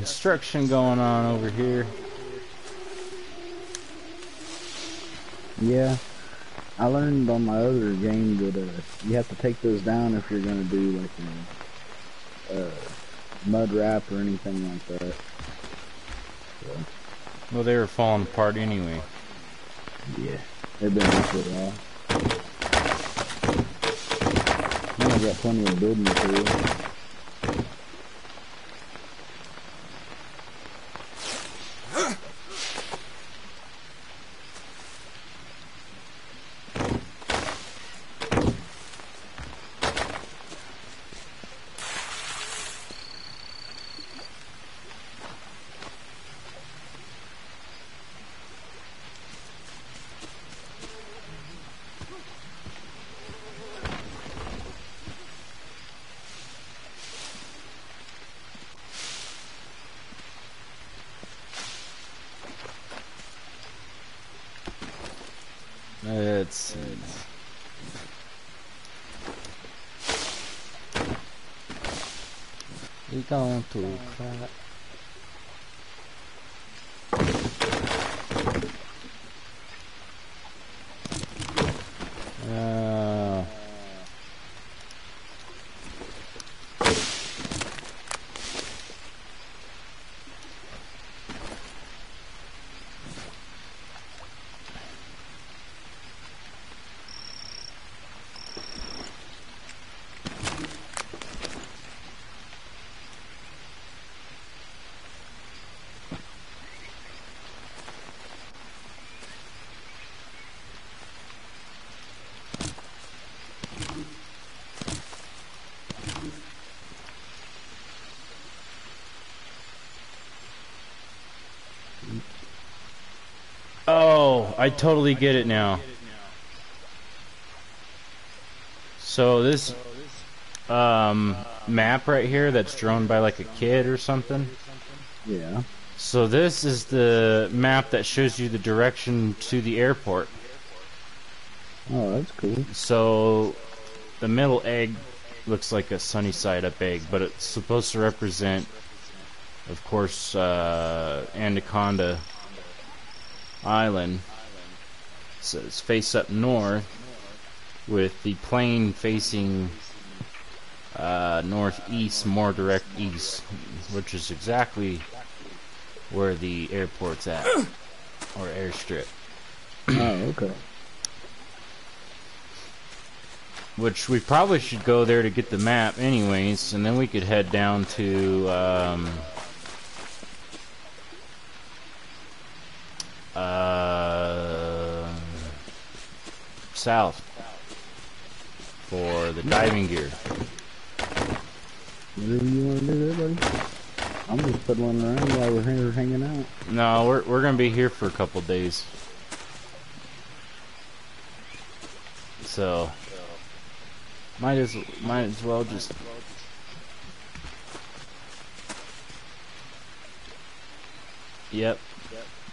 construction going on over here. Yeah. I learned on my other game that uh, you have to take those down if you're gonna do like a uh, mud wrap or anything like that. So, Well, they were falling apart anyway. yeah, they've been there for a while. And I've got plenty of building material. Let's see. We going to cry. Uh, oh, I totally get it now. So this um, map right here that's drawn by like a kid or something. Yeah. So this is the map that shows you the direction to the airport. Oh, that's cool. So the middle egg looks like a sunny side up egg, but it's supposed to represent, of course, uh, Anaconda Island. It's face up north with the plane facing uh, northeast, more direct east, which is exactly where the airport's at, or airstrip. Oh, okay. Which we probably should go there to get the map anyways, and then we could head down to, um, south for the diving gear. Whatever you want to do there, buddy. I'm just fiddling around while we're here hanging out. No, we're, we're gonna be here for a couple days. So, might as, might as well just Yep.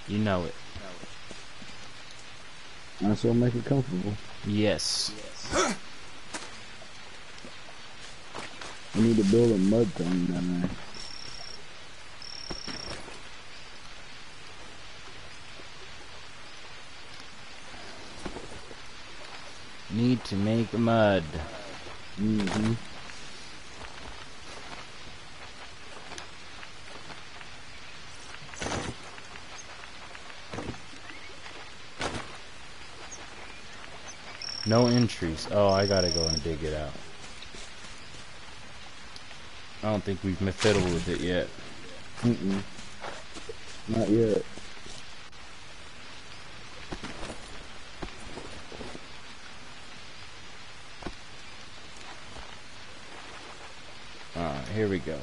You know it. Might as well make it comfortable. Yes. We need to build a mud thing down there. Need to make mud. Mm-hmm. No entries. Oh, I gotta go and dig it out. I don't think we've fiddled with it yet. Mm-mm. Not yet. Alright, here we go.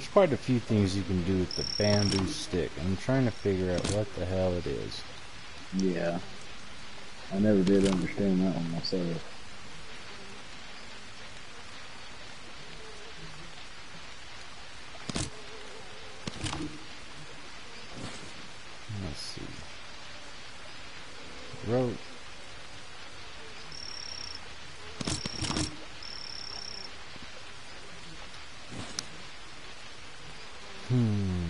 There's quite a few things you can do with the bamboo stick. I'm trying to figure out what the hell it is. Yeah. I never did understand that one myself. Let's see. Rope. Hmm.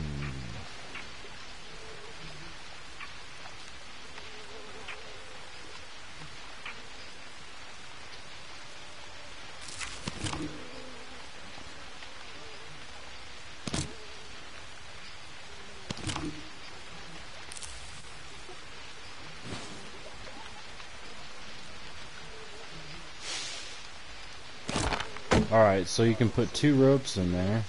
Alright, so you can put two ropes in there.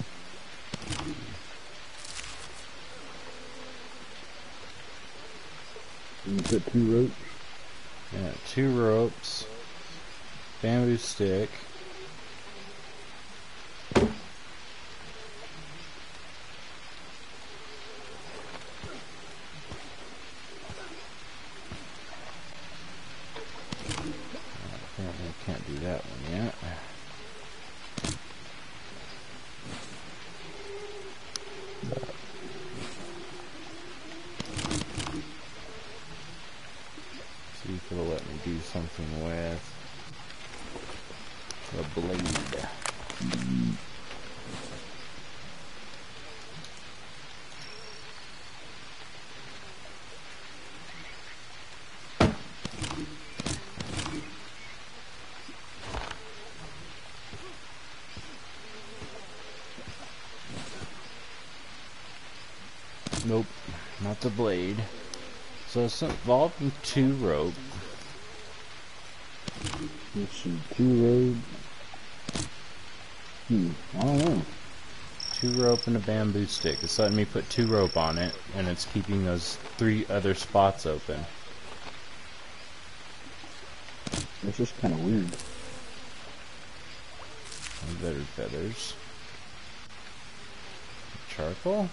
You can put two ropes. Yeah, two ropes. Bamboo stick. Apparently I can't do that one yet. See if it'll let me do something with a blade. Nope, not the blade. So it's involved in two rope. Let's see, two ropes. Hmm, I don't know. Two rope and a bamboo stick. It's letting me put two rope on it, and it's keeping those three other spots open. It's just kind of weird. Better feathers. Charcoal?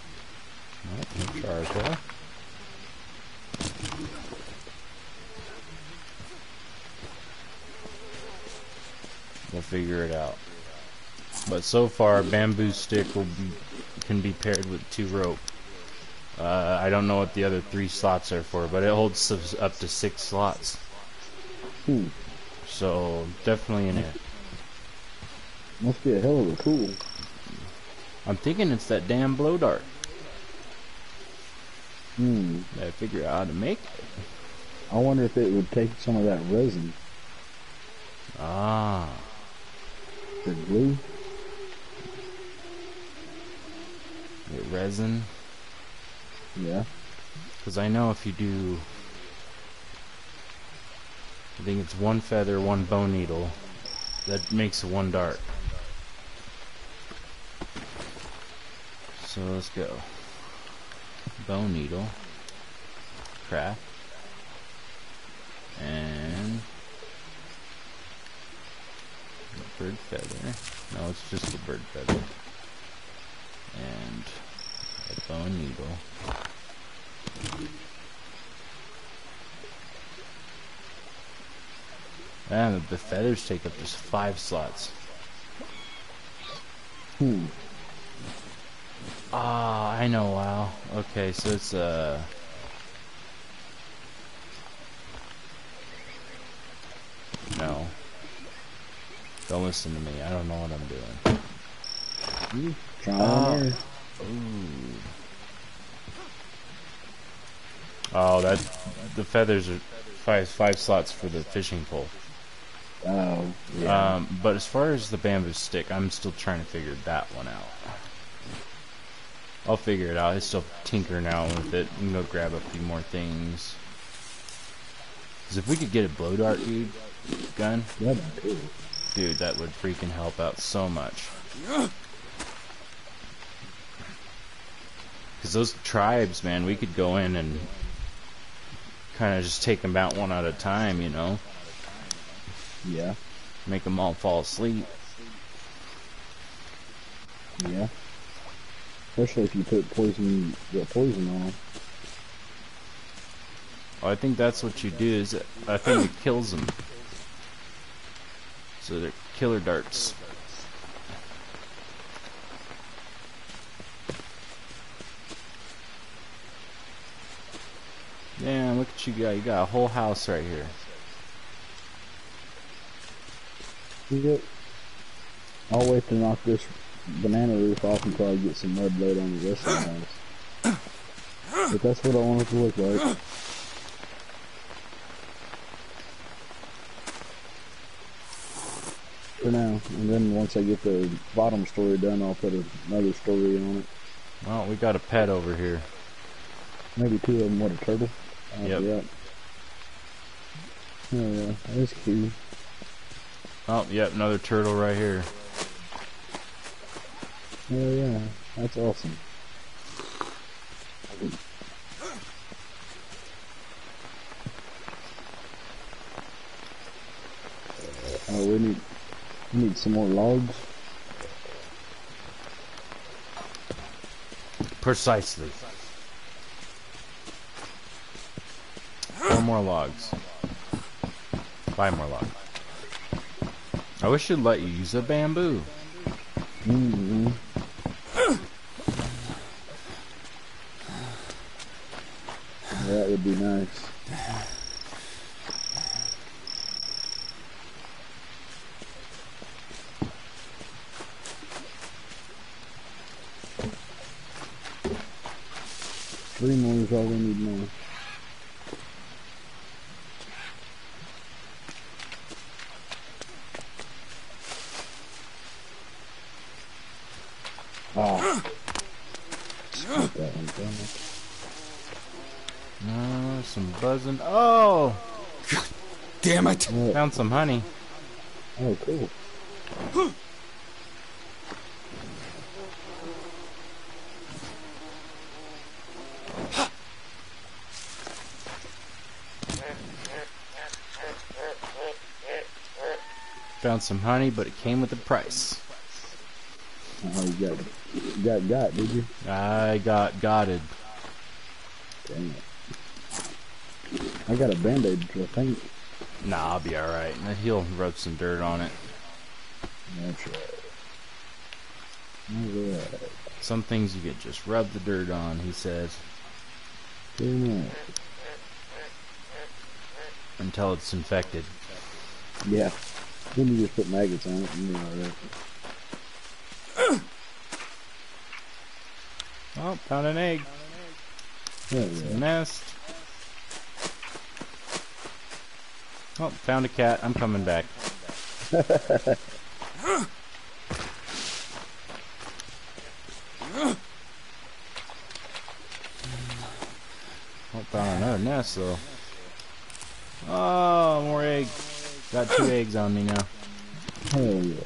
Nope, no charcoal. We'll figure it out. But so far, bamboo stick will be can be paired with two rope. Uh, I don't know what the other three slots are for, but it holds up to six slots. Hmm, So definitely in it. must be a hell of a tool. I'm thinking it's that damn blow dart. Hmm, I figure out how to make it. I wonder if it would take some of that resin for glue. get resin. Yeah. Because I know if you do, I think it's one feather, one bone needle, that makes one dart. So let's go. Bone needle, craft, and bird feather. No, it's just a bird feather. And a bone needle. And the feathers take up just five slots. Hmm. Ah, I know. Wow. Okay, so it's uh. No. Don't listen to me. I don't know what I'm doing. Try Ah. Ooh. Oh, that the feathers are five five slots for the fishing pole. Oh, yeah. Um, but as far as the bamboo stick, I'm still trying to figure that one out. I'll figure it out. I still tinkering out with it. We can go grab a few more things. Cause if we could get a blow dart, dude, gun, That'd be cool. Dude, that would freaking help out so much. Cause those tribes, man, we could go in and kind of just take them out one at a time, you know, Yeah. make them all fall asleep. Yeah. Especially if you put poison, the poison on 'em. Oh, I think that's what you do. Is I think it kills them. So they're killer darts. Damn, look at you got. You got a whole house right here. Yep. I'll wait to knock this banana roof off until I get some mud laid on the rest of the house. But that's what I want it to look like. For now. And then once I get the bottom story done, I'll put another story on it. Well, we got a pet over here. Maybe two of them. What, a turtle? Oh, Yep. Yeah. Oh, yeah. That's cute. Oh, yep, another turtle right here. Oh, yeah. That's awesome. Oh, we need need some more logs. Precisely. Four more logs. Five more logs. I wish it'd let you use a bamboo. Mm-hmm. That would be nice. Three more is all we need now. Oh. That one down. Uh, some buzzing. Oh! Damn it! Found some honey. Oh, cool. Found some honey, but it came with a price. Oh, you got, you got got, did you? I got gotted. Dang it. I got a bandage, I think. Nah, I'll be alright. He'll rub some dirt on it. That's right. Alright. Some things you could just rub the dirt on, he says, Very nice. until it's infected. Yeah. Then you just put maggots on it and alright. Oh, found an egg. Hell A yeah. nest. Oh, found a cat. I'm coming back. Oh, found another nest though. Oh, more eggs. Got two eggs on me now. Hell yeah.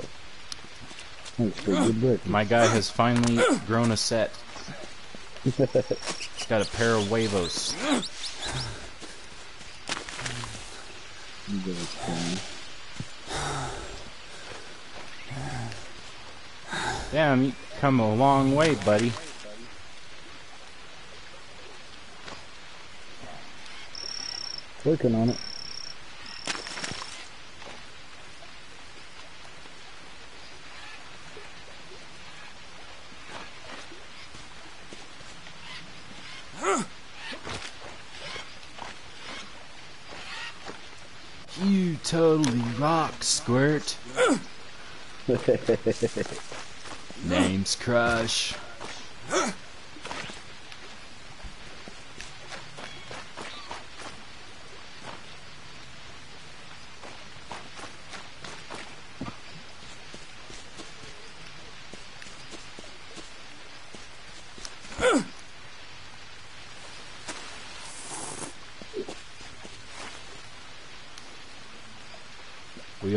A good. My guy has finally grown a set. He's got a pair of huevos. That's. Damn, you come a long way, buddy. Working on it. You totally rock, Squirt. Name's Crush.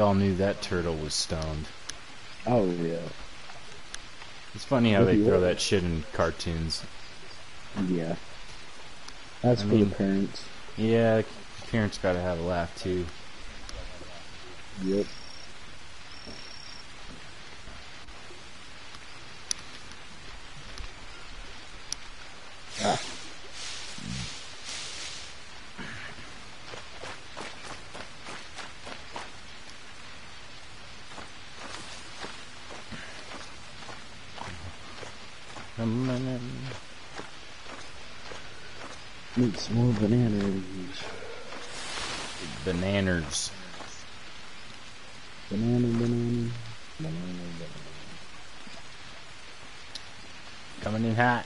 All knew that turtle was stoned. oh yeah. It's funny how they throw that shit in cartoons. Yeah. That's I for mean- the parents. Yeah, parents gotta have a laugh too. Yep. Coming in. Need some more bananas. Bananas. Banana, banana, banana, banana. Coming in hot.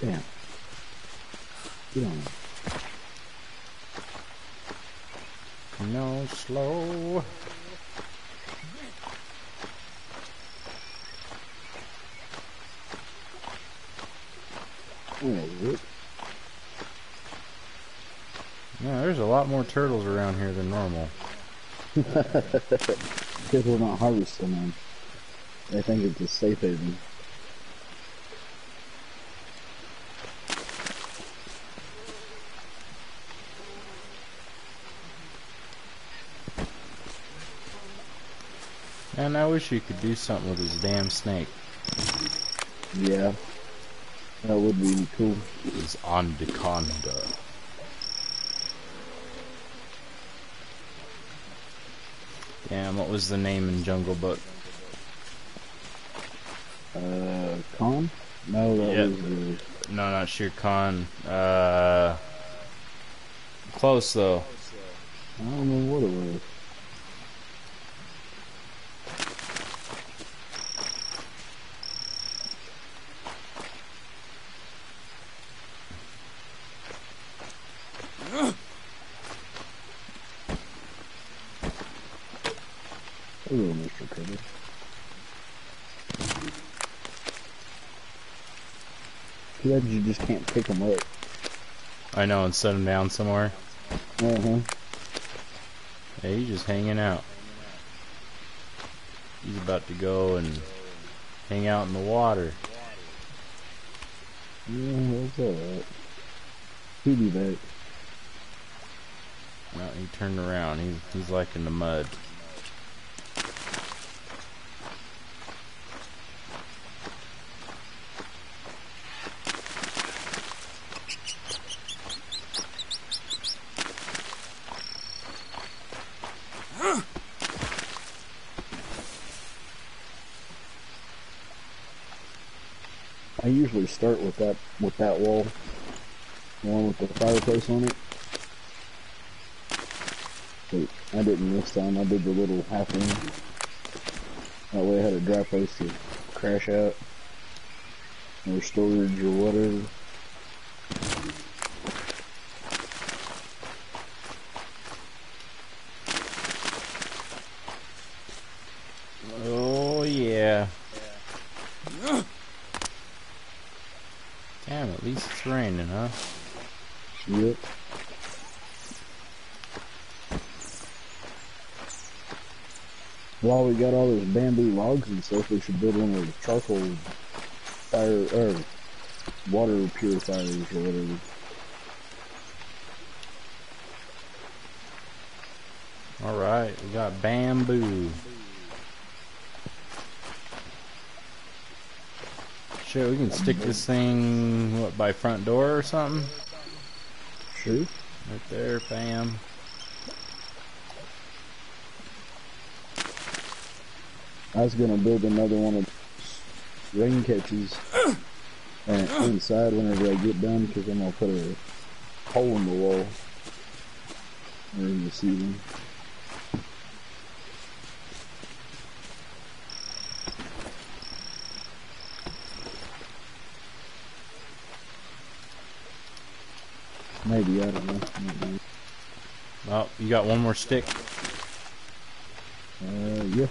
Damn. Get on. No slow. Yeah, there's a lot more turtles around here than normal. Because we're not harvesting them. I think it's a safe haven. I wish you could do something with this damn snake. Yeah. That would be cool. This Ondaconda. Damn, what was the name in Jungle Book? Uh, Khan? No, that Yep. was uh, No, not Shere Khan. Uh, close though. I don't know what it was. Hello, Mr. Critter. Too bad you just can't pick them up. I know, and set him down somewhere. Uh-huh. Yeah, he's just hanging out. He's about to go and hang out in the water. Yeah, that's alright. He'll be back. Well, he turned around. He's he's like in the mud. I usually start with that with that wall, the one with the fireplace on it. I didn't this time. I did the little half inch. That way I had a dry place to crash out, or storage or whatever. Oh yeah. Damn, at least it's raining, huh? Yep. While we got all those bamboo logs and stuff, we should build one of those charcoal fire or water purifiers or whatever. Alright, we got bamboo. Shit, we can stick this thing, what, by front door or something? Sure. Right there, bam. I was gonna build another one of rain catches and inside whenever I get done because I'm gonna put a hole in the wall or in the ceiling. Maybe I don't know. Well, you got one more stick. Uh, yeah.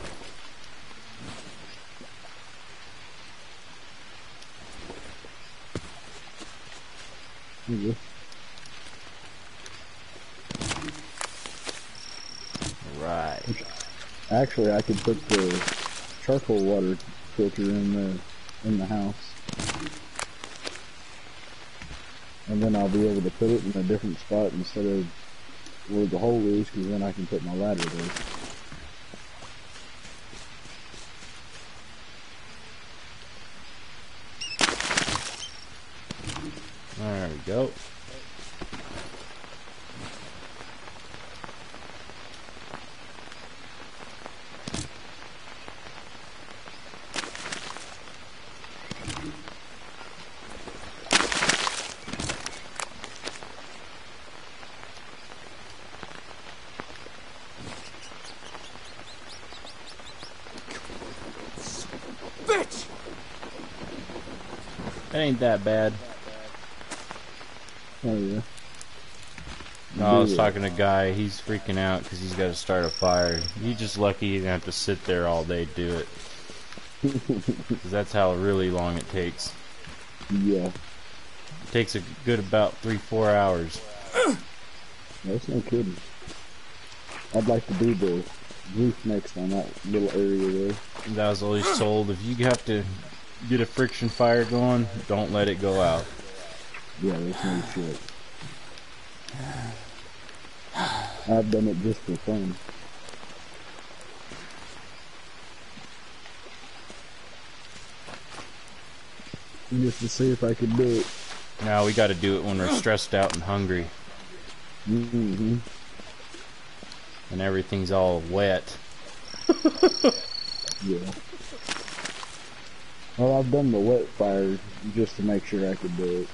There you Right. Actually, I could put the charcoal water filter in the in the house, and then I'll be able to put it in a different spot instead of where the hole is, because then I can put my ladder there. go. Bitch! It ain't that bad. Oh yeah. No, I was Yeah. talking to a guy. He's freaking out because he's got to start a fire. He's just lucky he didn't have to sit there all day to do it. 'Cause that's how really long it takes. Yeah. It takes a good about three, four hours. That's no kidding. I'd like to do the roof next on that little area there. That I was always told if you have to get a friction fire going, don't let it go out. Yeah, that's no shit. I've done it just for fun. Just to see if I could do it. Now we got to do it when we're stressed out and hungry hmm and everything's all wet. Yeah. Well, I've done the wet fire just to make sure I could do it.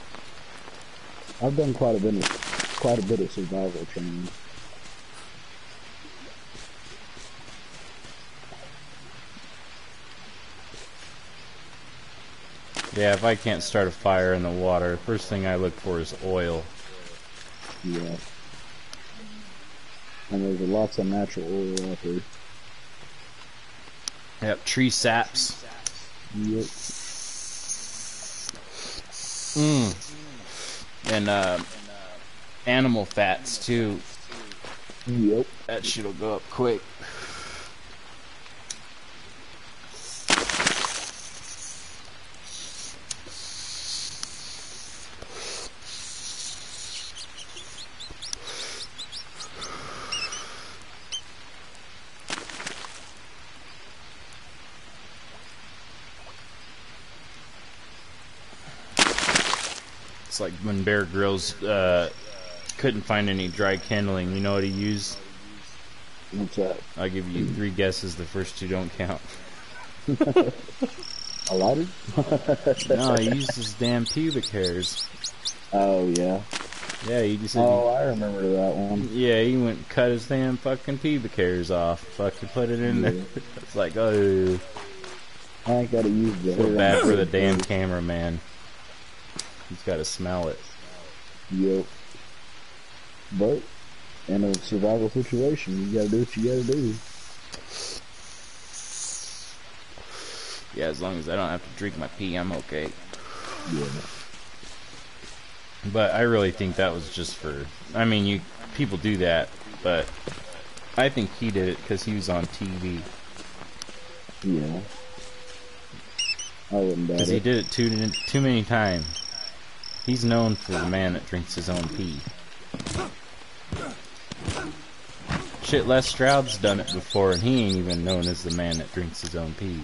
I've done quite a bit of, quite a bit of survival training. Yeah, if I can't start a fire in the water, first thing I look for is oil. Yeah. And there's lots of natural oil out there. Yep, tree saps. Yep. Mm. And uh, animal fats too. Yep. That shit'll go up quick. It's like when Bear Grylls uh, couldn't find any dry kindling. You know what he used? What's that? I'll give you three guesses. The first two don't count. A lighter? No, he used his damn pubic hairs. Oh, yeah. Yeah, he just. Oh, I remember that one. Yeah, he went and cut his damn fucking pubic hairs off. Fucking put it in there. It's like, oh, I ain't gotta use that. hair bad for the damn cameraman. Got to smell it. Yep. But, in a survival situation, you gotta do what you gotta do. Yeah, as long as I don't have to drink my pee, I'm okay. Yeah. But I really think that was just for. I mean, you people do that, but I think he did it because he was on TV. Yeah. I wouldn't doubt Because he did it too too many times. He's known for the man that drinks his own pee. Shit, Les Stroud's done it before, and he ain't even known as the man that drinks his own pee.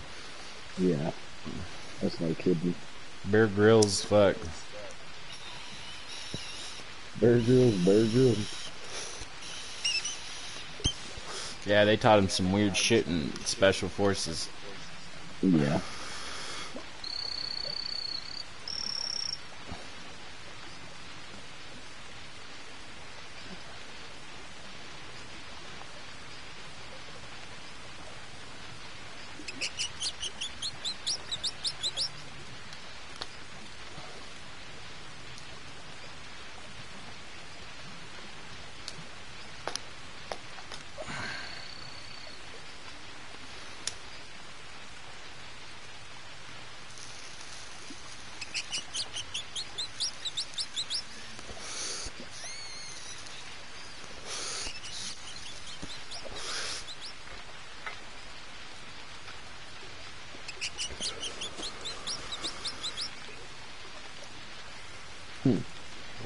Yeah. That's no kidding. Bear Grylls, fuck. Bear Grylls, Bear Grylls. Yeah, they taught him some weird shit in Special Forces. Yeah.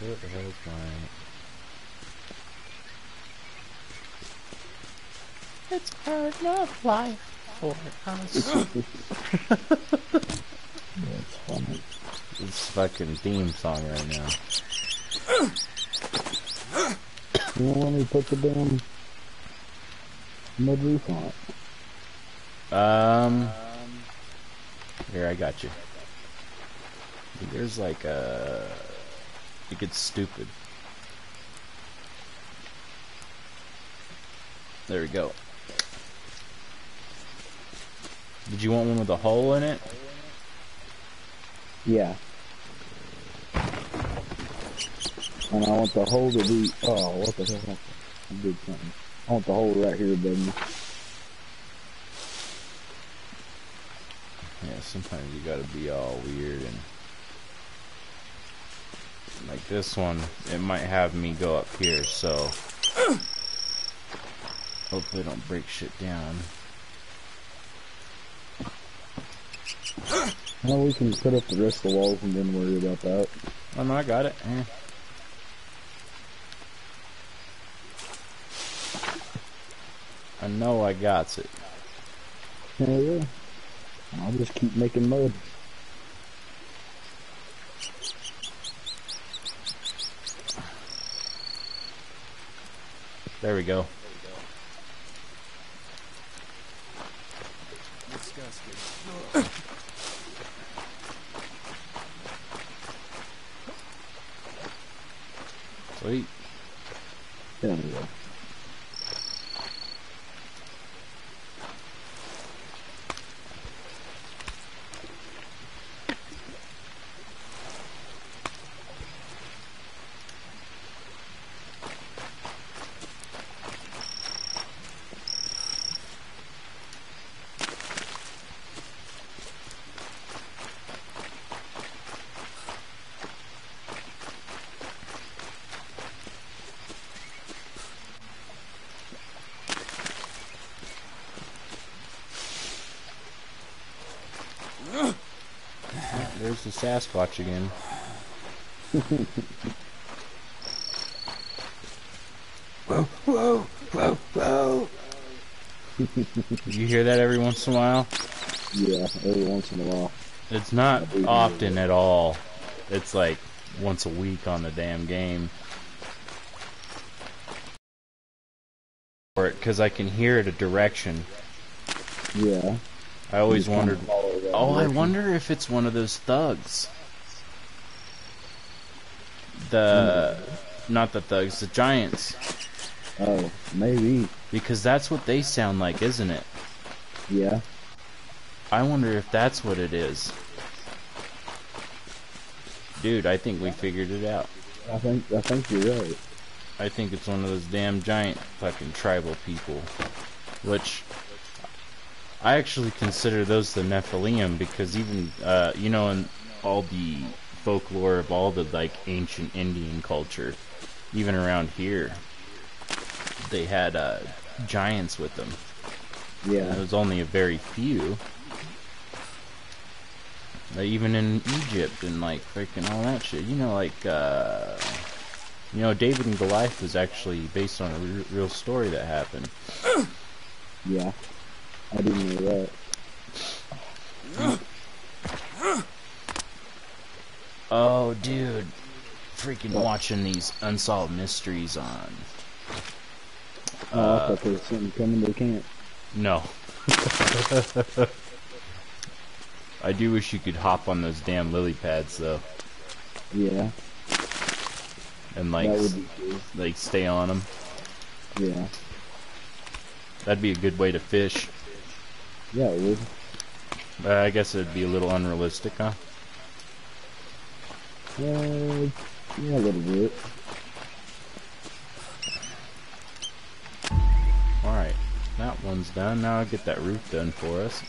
What the hell is my... It's hard enough life for us. That's funny. it's fucking theme song right now. You won't let me put the damn mud roof on it. Um, here I got you. There's like a. It gets stupid. There we go. Did you want one with a hole in it? Yeah. And I want the hole to be, oh, what the hell? I did something. I want the hole right here me. Yeah, sometimes you gotta be all weird and like this one, it might have me go up here, so hopefully I don't break shit down. Well, we can put up the rest of the walls and then worry about that. Oh no, I got it. Eh. I know I got it. Yeah. I'll just keep making mud. There we go. Sweet. There we go. There's the Sasquatch again. Whoa, whoa, whoa, whoa. You hear that every once in a while? Yeah, every once in a while. It's not often at all. It's like once a week on the damn game. Or because I can hear it a direction. Yeah. I always wondered. Oh, I wonder if it's one of those thugs. The hmm. not the thugs, the giants, Oh, maybe. because that's what they sound like, isn't it? Yeah. I wonder if that's what it is. Dude, I think we figured it out. I think I think you're right. I think it's one of those damn giant fucking tribal people. Which I actually consider those the Nephilim because even uh, you know in all the folklore of all the like ancient Indian culture, even around here, they had uh, giants with them. Yeah. There was only a very few. Like, even in Egypt and like freaking all that shit. You know, like uh, you know, David and Goliath was actually based on a real story that happened. Yeah. I didn't know that. Oh, dude, freaking watching these unsolved mysteries on. Oh, Uh, I thought there was something coming to camp. No. I do wish you could hop on those damn lily pads though, Yeah. and like that would be cool. like stay on them. Yeah. That'd be a good way to fish. Yeah, it would. Uh, I guess it'd be a little unrealistic, huh? Uh, yeah, a little bit. Alright, that one's done. Now I'll get that roof done for us.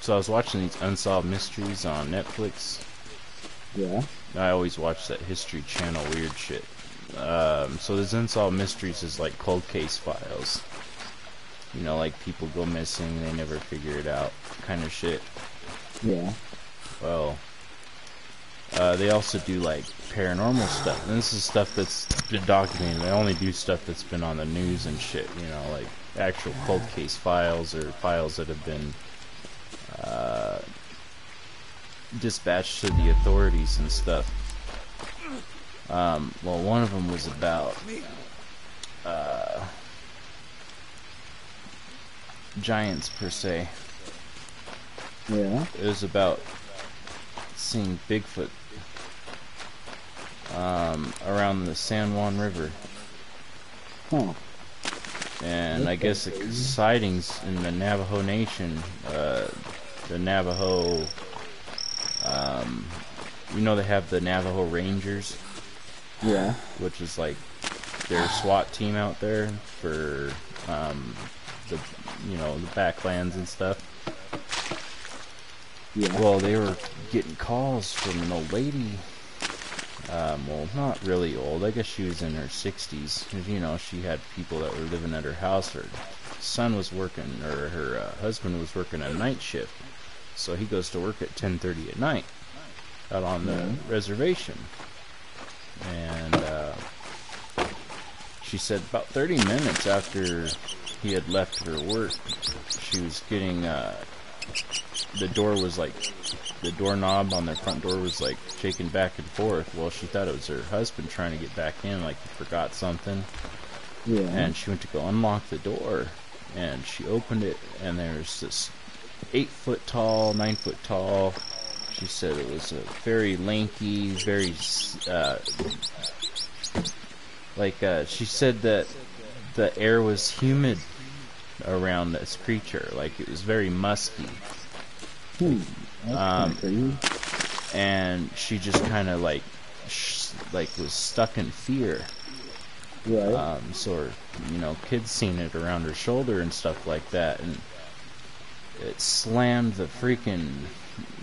So I was watching these unsolved mysteries on Netflix. Yeah. I always watch that History Channel weird shit. Um, so this unsolved mysteries is like cold case files. You know, like people go missing, they never figure it out, kind of shit. Yeah. Well, uh, they also do like paranormal stuff. And this is stuff that's been documented. They only do stuff that's been on the news and shit. You know, like actual cold case files or files that have been uh, dispatched to the authorities and stuff. Um, well, one of them was about uh, giants per se. Yeah. It was about seeing Bigfoot um, around the San Juan River, Huh. and I guess crazy. the sightings in the Navajo Nation, uh, the Navajo. Um, you know they have the Navajo Rangers. Yeah. which is like their SWAT team out there for um, the you know the backlands and stuff. Yeah. Well, they were getting calls from an old lady. Um, well, not really old. I guess she was in her 60s. you know, she had people that were living at her house. Her son was working, or her uh, husband was working a night shift, so he goes to work at 10:30 at night out on the Mhm. reservation. And uh, she said about 30 minutes after he had left her work, she was getting uh, the door was like the doorknob on their front door was like shaking back and forth. Well, she thought it was her husband trying to get back in, like he forgot something. Yeah. And she went to go unlock the door, and she opened it, and there's this eight foot tall, nine foot tall. She said it was a very lanky, very uh, like uh, she said that the air was humid around this creature, like it was very musky. Hmm. Um, and she just kind of like sh- like was stuck in fear Right. um so you know kids seen it around her shoulder and stuff like that and it slammed the freaking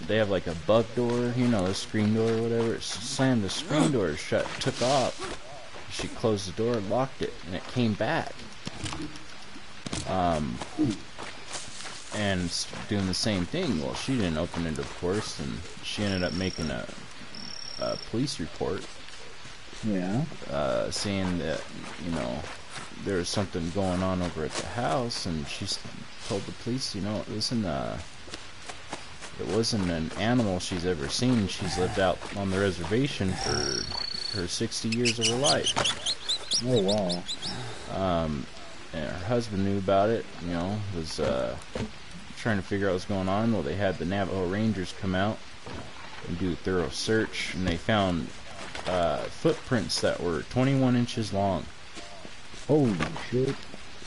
they have like a bug door you know a screen door or whatever it slammed the screen door shut took off she closed the door locked it and it came back um and doing the same thing. Well, she didn't open it, of course, and she ended up making a, a police report yeah. uh, saying that you know there was something going on over at the house, and she told the police, you know, it wasn't a, it wasn't an animal she's ever seen. She's lived out on the reservation for her 60 years of her life. Oh wow. Um, and her husband knew about it, you know, was uh, trying to figure out what's going on. Well, they had the Navajo Rangers come out and do a thorough search, and they found uh, footprints that were 21 inches long. Holy shit.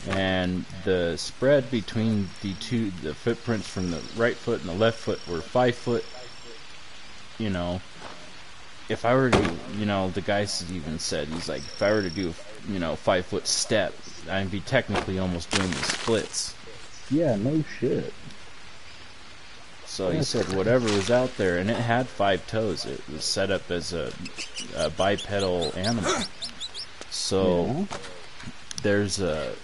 And the spread between the two, the footprints from the right foot and the left foot were five foot. You know, if I were to, you know, the guy even said, he's like, if I were to do, you know, five foot step, I'd be technically almost doing the splits. Yeah. No shit. So he said whatever was out there, and it had five toes. It was set up as a, a bipedal animal. So Yeah. there's a.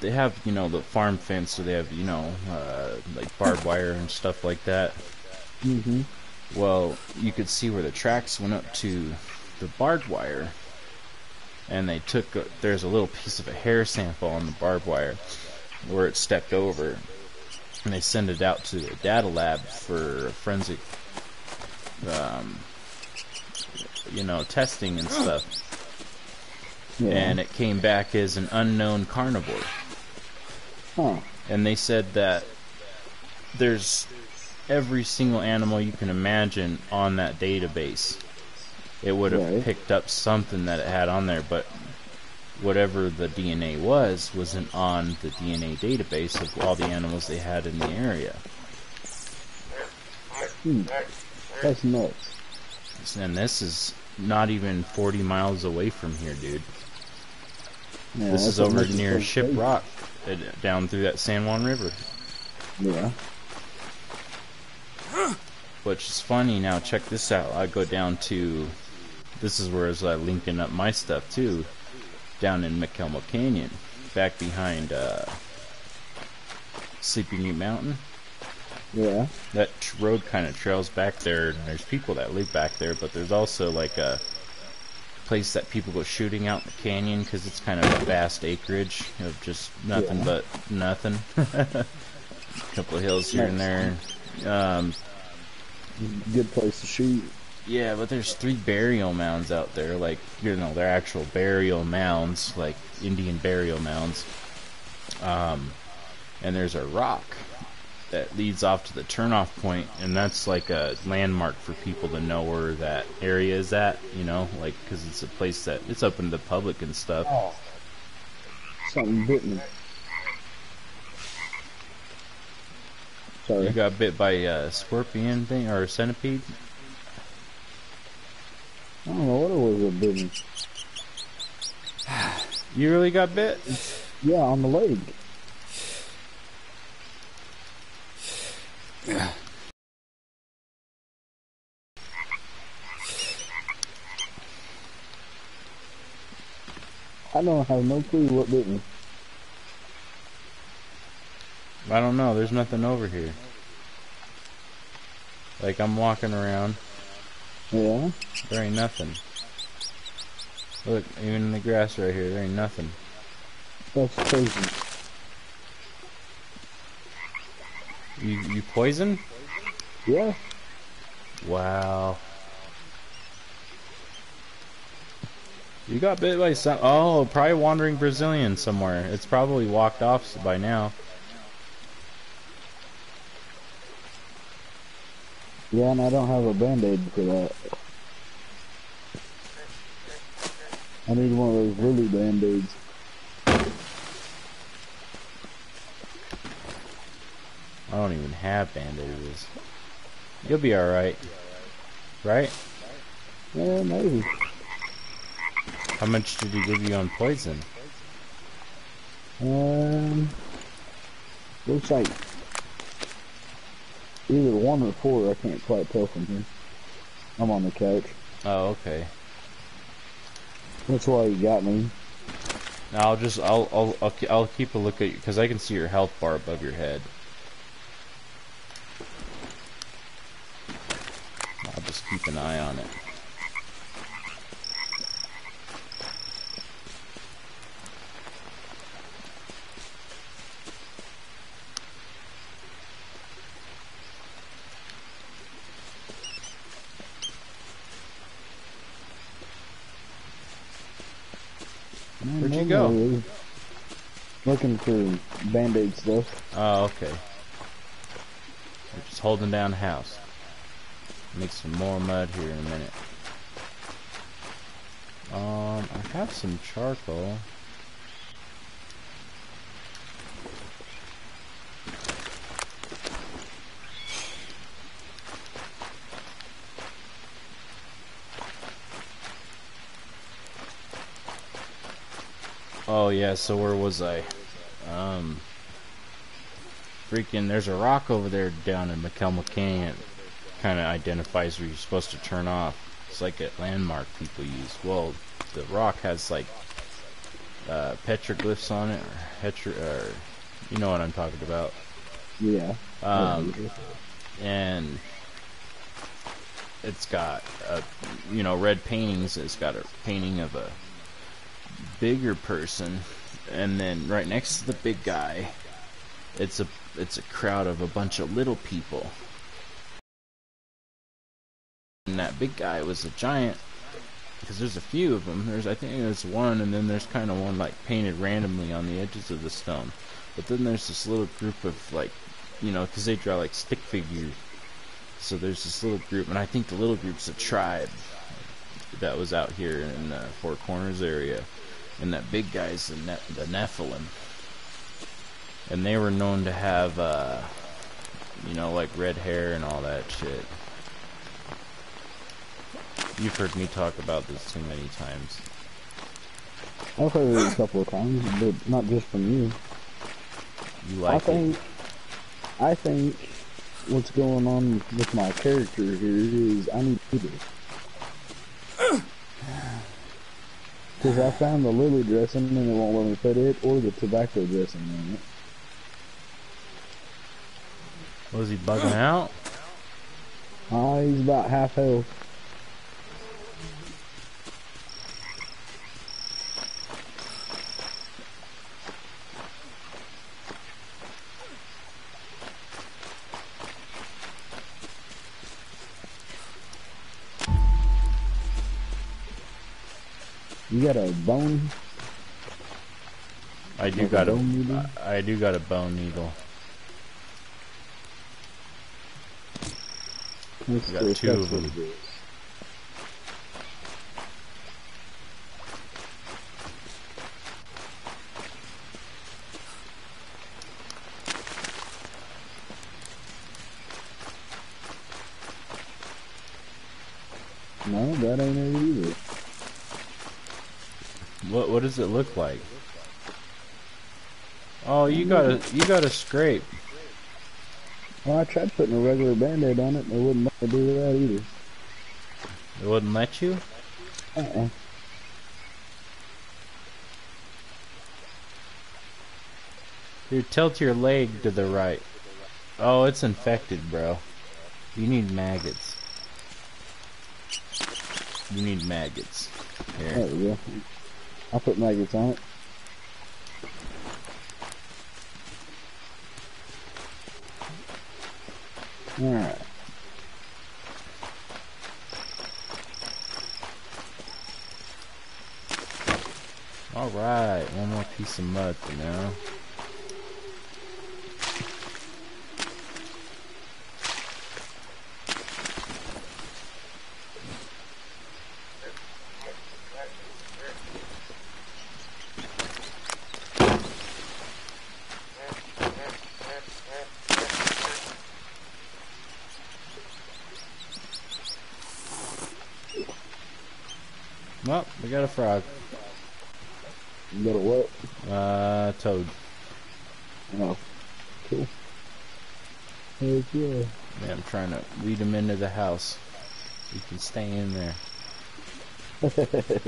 They have you know the farm fence, so they have you know uh, like barbed wire and stuff like that. Mm-hmm. Well, you could see where the tracks went up to the barbed wire, and they took. A, there's a little piece of a hair sample on the barbed wire where it stepped over, and they send it out to the data lab for forensic, um, you know, testing and stuff. Yeah. And it came back as an unknown carnivore. huh. and they said that there's every single animal you can imagine on that database. It would have Right. picked up something that it had on there, but whatever the DNA was wasn't on the DNA database of all the animals they had in the area. Hmm. That's nuts. And this is not even 40 miles away from here, dude. Yeah, this is over near Ship crazy. Rock, uh, down through that San Juan River. Yeah. Which is funny now. Check this out. I go down to. This is where I was uh, linking up my stuff too. Down in McElmo Canyon, back behind uh, Sleeping Ute Mountain. Yeah. That road kind of trails back there, and there's people that live back there. But there's also like a place that people go shooting out in the canyon because it's kind of a vast acreage of just nothing Yeah. but nothing. a couple of hills here and there. Um, Good place to shoot. Yeah, but there's three burial mounds out there, like you know, they're actual burial mounds, like Indian burial mounds. Um, and there's a rock that leads off to the turnoff point, and that's like a landmark for people to know where that area is at. You know, like because it's a place that it's open to the public and stuff. Oh. Something bit me. Sorry. You got bit by a scorpion thing or a centipede? I don't know what it was that bit me. You really got bit? Yeah, on the leg. I don't have no clue what bit me. I don't know. There's nothing over here. Like I'm walking around, Yeah? there ain't nothing. Look, even in the grass right here, there ain't nothing. That's crazy. You you poison? Yeah? Wow. You got bit by some. Oh, probably wandering Brazilian somewhere. It's probably walked off by now. Yeah, and I don't have a band-aid for that. I need one of those lily band-aids. I don't even have band-aids. You'll be alright. Right? Yeah, maybe. How much did he give you on poison? Um, looks like either one or four. I can't quite tell from here. I'm on the couch. Oh, okay. That's why you got me. Now I'll just I'll I'll I'll, I'll keep a look at you because I can see your health bar above your head. I'll just keep an eye on it. Man, Where'd you go? Looking for band-aid stuff. Oh, okay. We're just holding down the house. Make some more mud here in a minute. Um, I have some charcoal. Oh yeah, so where was I? Um, freaking, there's a rock over there down in McElmo Canyon. Kind of identifies where you're supposed to turn off. It's like a landmark people use. Well, the rock has like uh, petroglyphs on it, or, hetro- or you know what I'm talking about. Yeah. Um, and it's got a, you know red paintings. It's got a painting of a bigger person, and then right next to the big guy, it's a it's a crowd of a bunch of little people. And that big guy was a giant because there's a few of them. There's I think there's one, and then there's kind of one like painted randomly on the edges of the stone. But then there's this little group of like, you know, because they draw like stick figures. So there's this little group, and I think the little group's a tribe that was out here in the Four Corners area, and that big guy's the, ne- the Nephilim, and they were known to have, uh, you know, like red hair and all that shit. You've heard me talk about this too many times. I've heard it a couple of times, but not just from you. You I like it? think, I think what's going on with my character here is I need tutors. Because I found the lily dressing and it won't let me put it, or the tobacco dressing in it. Was he bugging out? Ah, he's about half health. Got a bone? I do Like got a, bone needle? I I do got a bone needle. Got two of them. it is. No, that ain't it either. What what does it look like? Oh, you got a you got a scrape. Well, I tried putting a regular band-aid on it, and they wouldn't let me do that either. It wouldn't let you. Uh-uh. Dude, tilt your leg to the right. Oh, it's infected, bro. You need maggots. You need maggots. There Here. I'll put maggots on it. Alright. Alright, one more piece of mud for now. Well, we got a frog. You got a what? Uh, toad. Oh. Cool. Heck yeah. Man, I'm trying to lead him into the house. He can stay in there.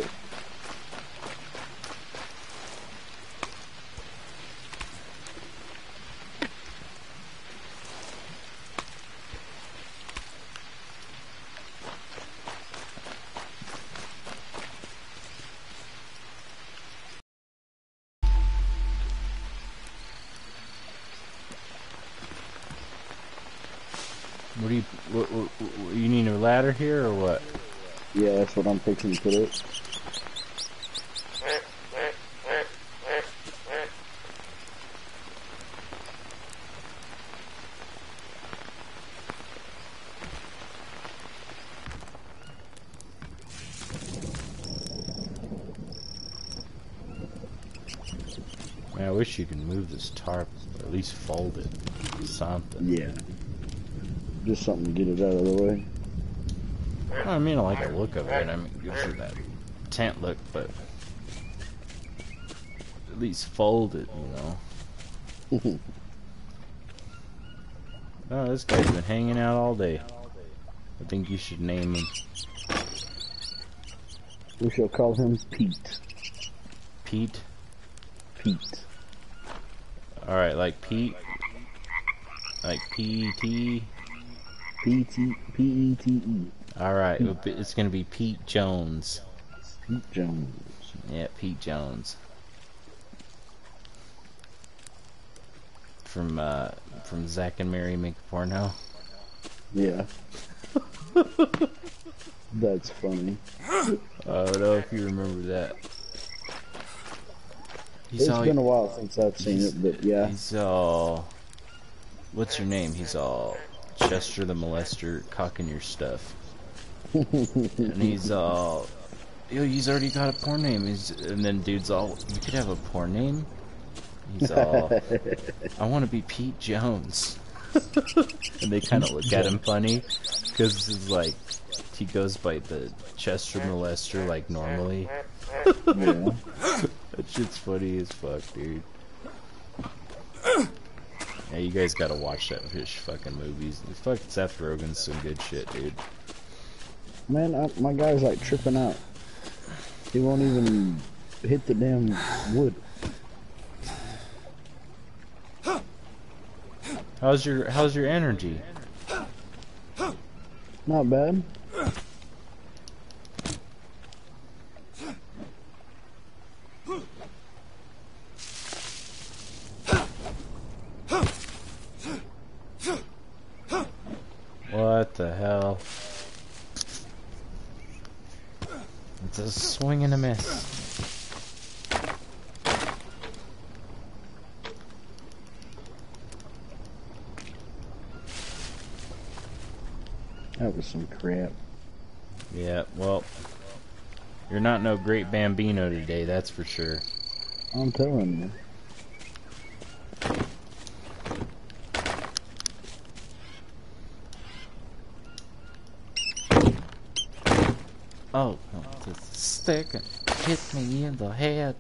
What do you? What, what, what, you need a ladder here or what? Yeah, that's what I'm fixing to put up. Man, I wish you could move this tarp, or at least fold it. Something. Yeah. Just something to get it out of the way. I mean, I like the look of it. I mean, it gives it that tent look, but at least fold it, you know. Oh, this guy's been hanging out all day. I think you should name him We shall call him Pete. Pete. Pete. All right, like Pete, like P T. P-T- P-E-T-E. All right, it'll be- it's gonna be Pete Jones. Pete Jones. Yeah, Pete Jones. From uh, from Zack and Miri Make a Porno. Yeah. That's funny. I don't know if you remember that. He's It's all, been a while since I've seen it, but yeah. He's all. What's your name? He's all Chester the Molester, cocking your stuff, and he's uh, Yo, he's already got a porn name. He's, and then dude's all, you could have a porn name. He's all, I want to be Pete Jones. and they kind of look at him funny because it's like he goes by the Chester Molester like normally. yeah. That shit's funny as fuck, dude. Yeah, you guys gotta watch that fish fucking movies. Fuck Seth Rogen's some good shit, dude. Man, I, my guy's like tripping out. He won't even hit the damn wood. How's your How's your energy? Not bad. What the hell? It's a swing and a miss. That was some crap. Yeah, well, you're not no great bambino today, that's for sure. I'm telling you. Oh, oh stick and hit me in the head.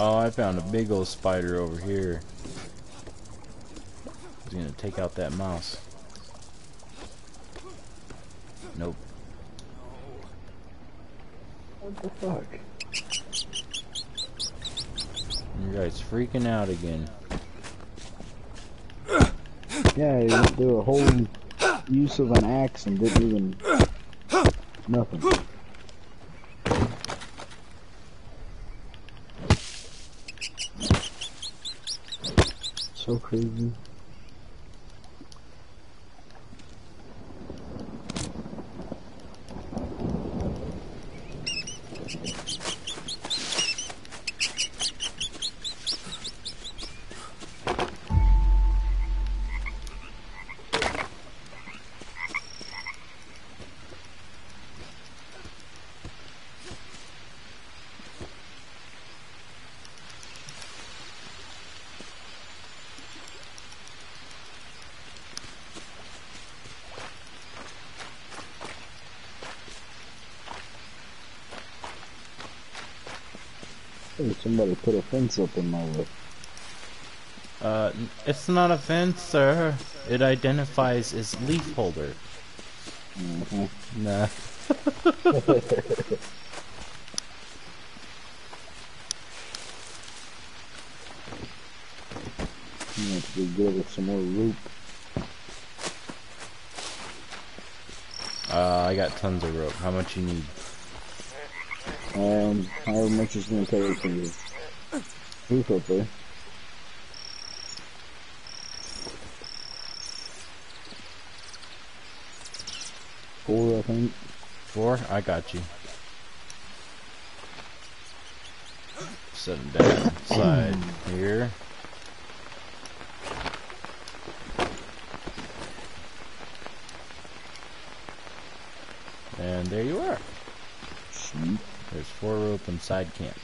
Oh, I found a big old spider over here. He's gonna take out that mouse. Nope. What the fuck? You guys freaking out again. Yeah, he went through a whole use of an axe and didn't even nothing. So crazy. Hey, somebody put a fence up in my way. Uh, it's not a fence, sir. It identifies as leaf holder. Mhm. Nah. You have to go get us some more rope. Uh, I got tons of rope. How much you need? Um, however much is gonna take for you. Roof up there. Four, I think. Four? I got you. Set them down side here. And there you are. Sweet. There's four rope inside camp.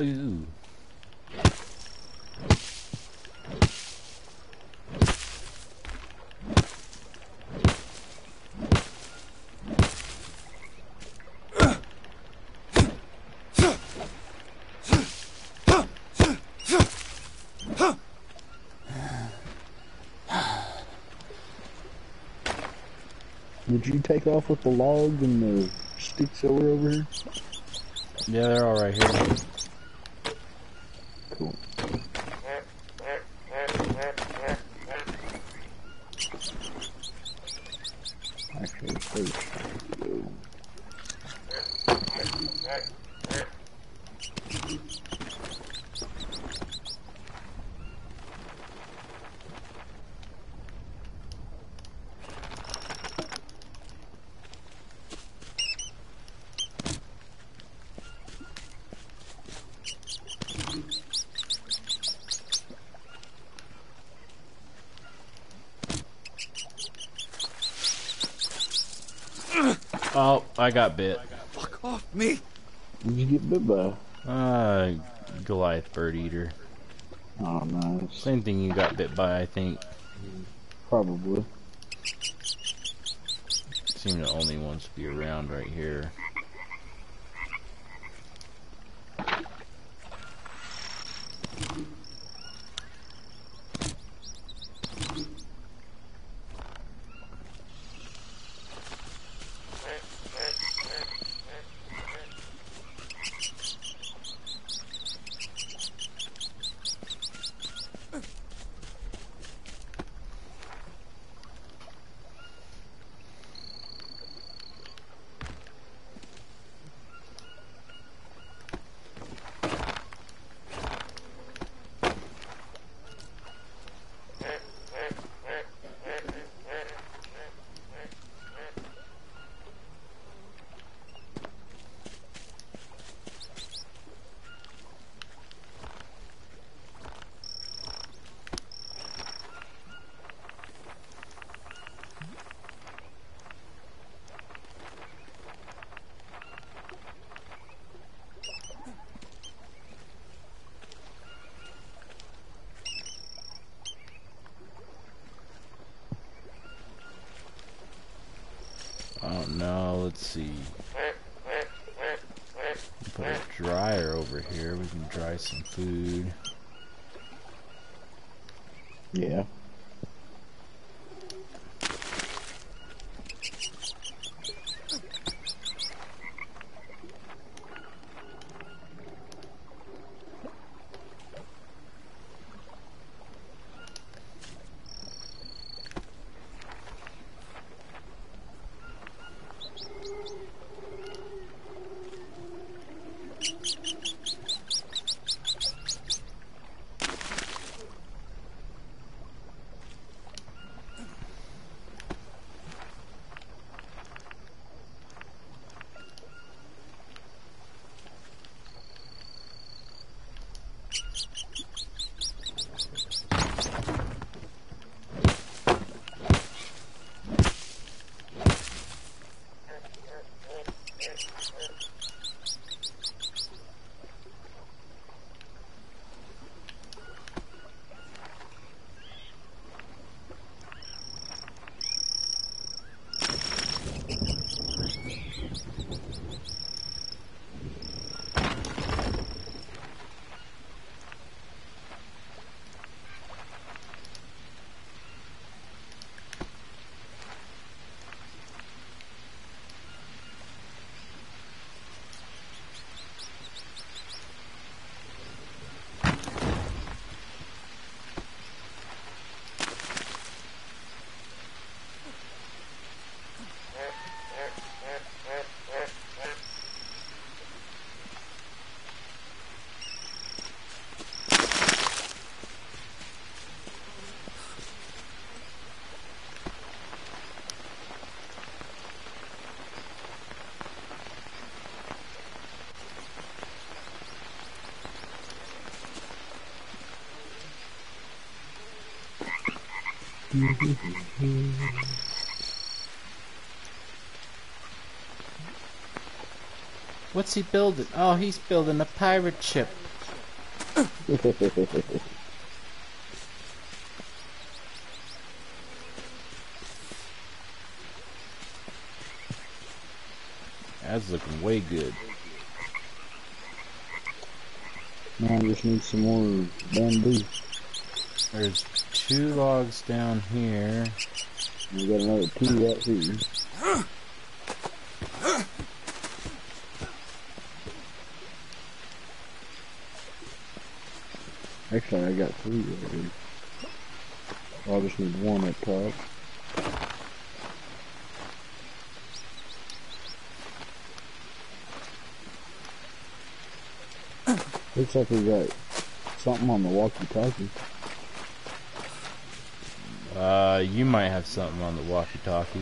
Did you take off with the log and the sticks that were over here? Yeah, they're all right here. Cool. Actually, first, I have to go. Oh, I got bit. Fuck off me! Did you get bit by? Uh, Goliath bird eater. Oh, nice. Same thing you got bit by, I think. Probably. Seem the only ones to be around right here. Oh no, let's see. Put a dryer over here. We can dry some food. Yeah. What's he building? Oh, he's building a pirate ship. That's looking way good. now I just need some more bamboo. There's two logs down here. We got another two right here. Actually, I got three right here. I just need one up top. Looks like we got something on the walkie-talkie. Uh, you might have something on the walkie-talkie.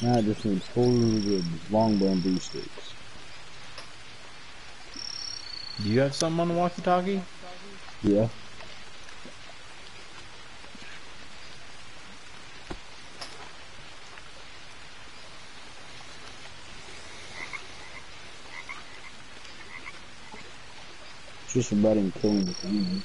Now I just need four good long bamboo sticks. Do you have something on the walkie-talkie? Yeah. Just about in killing the thing.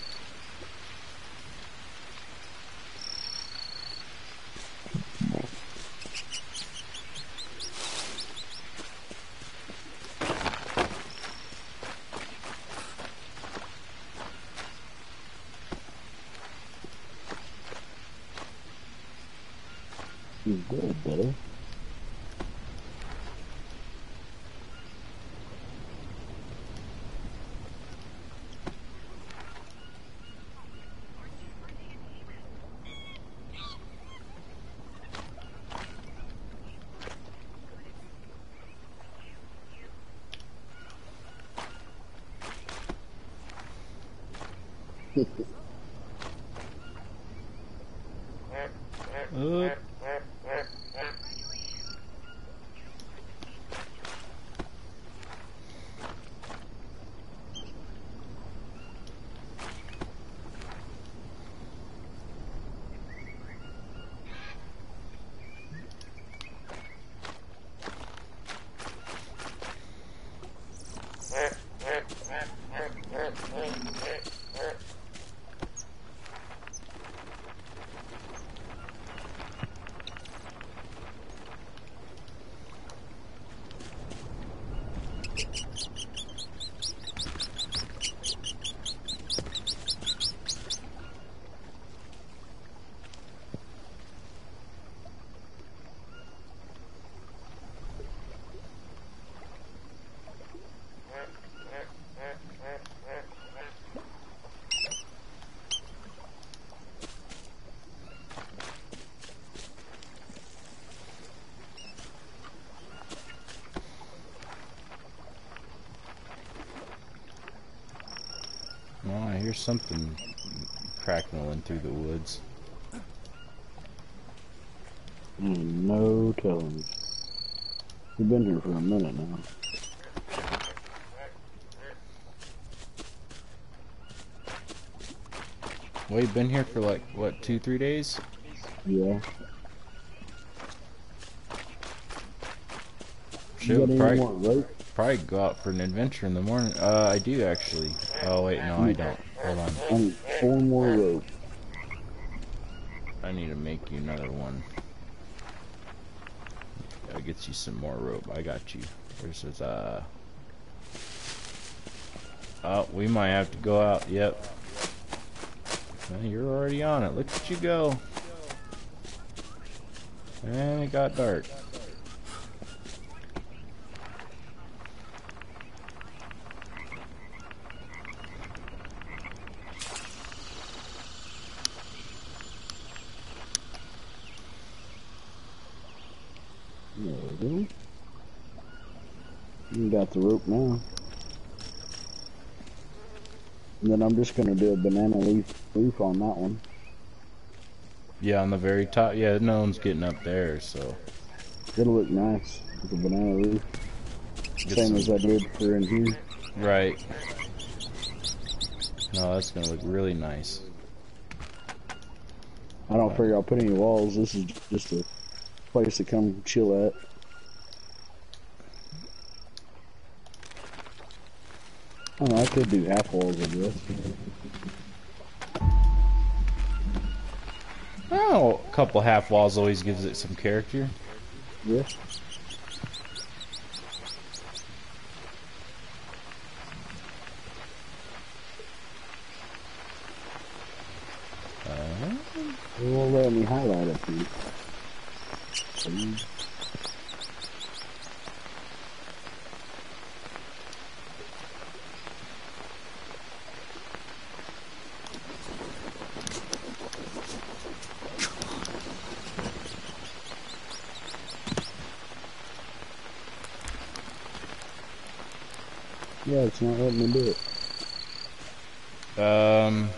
Something crackling through the woods. Mm, no telling. We've been here for a minute now. Well, you've been here for like, what, two, three days? Yeah. Should probably, more probably go out for an adventure in the morning. Uh, I do actually. Oh, wait, no, I don't. Hold on. I need four more rope. I need to make you another one. Gotta get you some more rope. I got you. Where's his, uh... Oh, we might have to go out. Yep. Well, you're already on it. Look at you go. And it got dark. There we go. You got the rope now. And then I'm just gonna do a banana leaf roof on that one. Yeah, on the very top. Yeah, no one's getting up there, so. It'll look nice with a banana roof. Get Same some- as I did for in here. Right. No, that's gonna look really nice. I don't figure I'll put any walls. This is just a place to come chill at. I don't know, I could do half walls, I guess. Oh, a couple half walls always gives it some character. Yeah. Uh, It won't let me highlight a piece. See? Yeah, it's not letting me do it. um,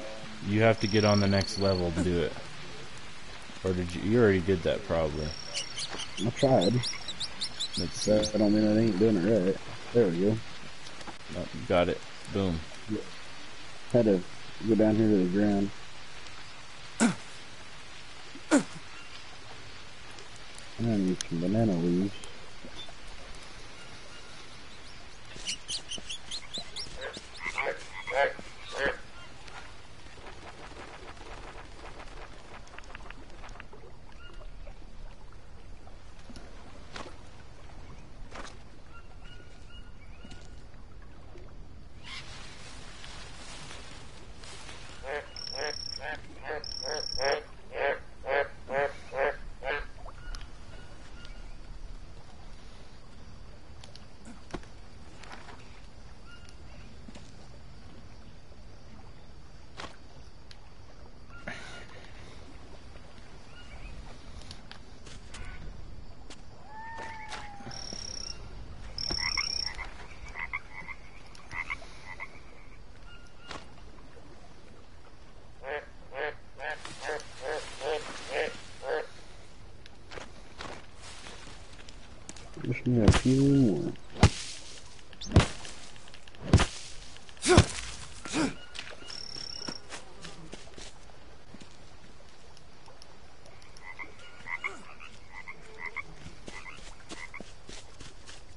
you have to get on the next level to do it. Or did you? You already did that probably. I tried. Let's see. That don't mean I ain't doing it right. There we go. Got it. Boom. Had to go down here to the ground. I need some banana leaves. Just need a few more.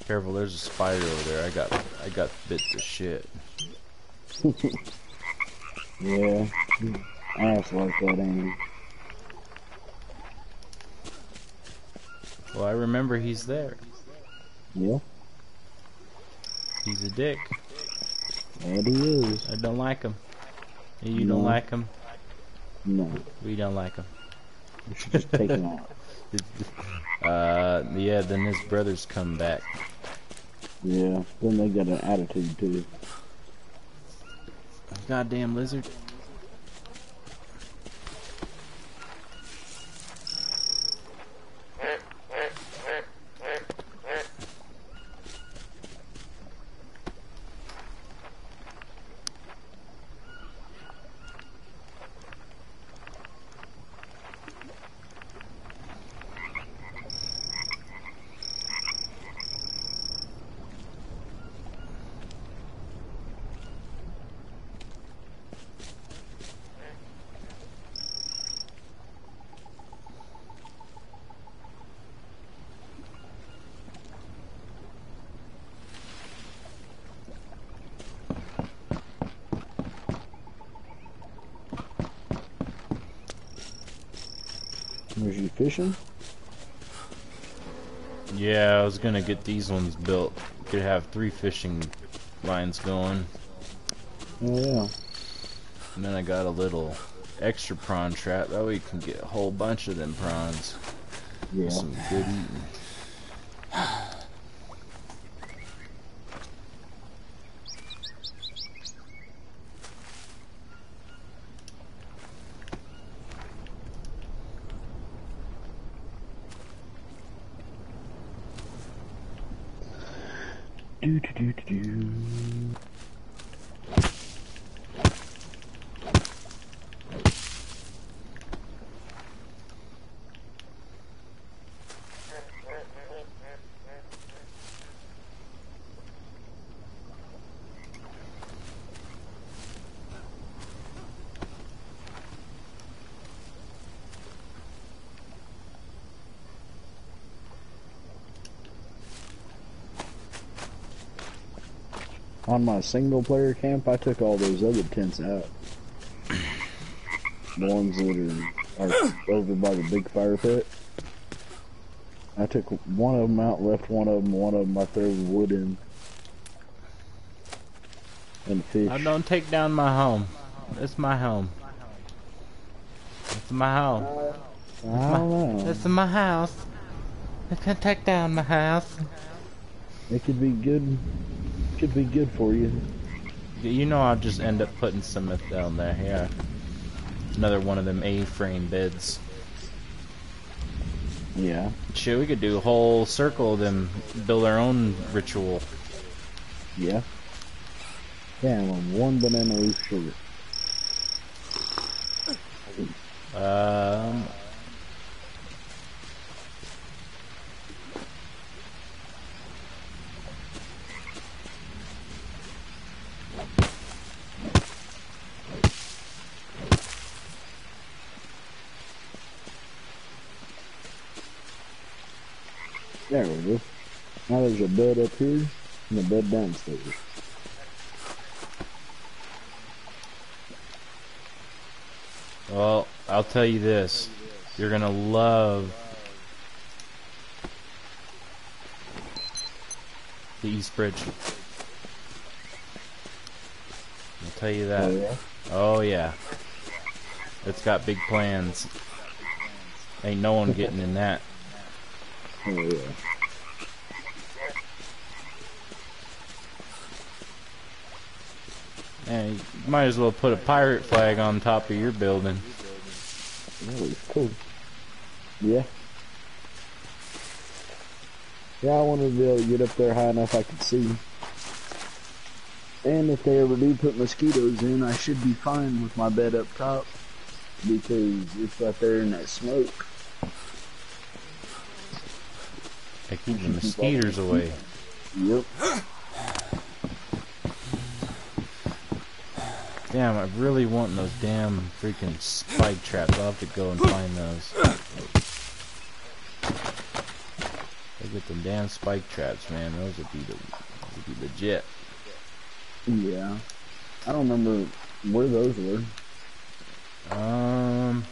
Careful, there's a spider over there. I got, I got bit to shit. Yeah. Ass like that, ain't Well, I remember he's there. Yeah. He's a dick. That he is. I don't like him. You No. don't like him. No. We don't like him. You should just take him out. Uh, yeah. Then his brothers come back. Yeah. Then they got an attitude too. Goddamn lizard. Fishing? Yeah, I was gonna get these ones built. Could have three fishing lines going. Oh yeah. And then I got a little extra prawn trap. That way you can get a whole bunch of them prawns. Yeah. Some good eating. On my single player camp, I took all those other tents out. The ones that are, are over by the big fire pit. I took one of them out, left one of them, one of them I threw wood in. And fish. I don't take down my home. It's my home. It's my home. It's. This my house. I can take down my house. It could be good. Could be good for you. You know I'll just end up putting some of down there, yeah. Another one of them A-frame beds. Yeah. Shit, we could do a whole circle of them, build our own ritual. Yeah. Yeah, I'm one banana leaf short. Um, There we go. Now there's a bed up here and a bed downstairs. well, I'll tell you this. You're gonna love the East Bridge. I'll tell you that. Oh yeah. Oh yeah. It's got big plans. Ain't no one getting in that. Oh yeah. Man, you might as well put a pirate flag on top of your building. That was cool. Yeah. Yeah, I wanted to be able to get up there high enough I could see. And if they ever do put mosquitoes in, I should be fine with my bed up top. Because it's right there in that smoke. They keep the mosquitoes away. Yep. Damn, I really want those damn freaking spike traps. I'll have to go and find those. Look at them damn spike traps, man. Those would be the would be legit. Yeah. I don't remember where those were. Um,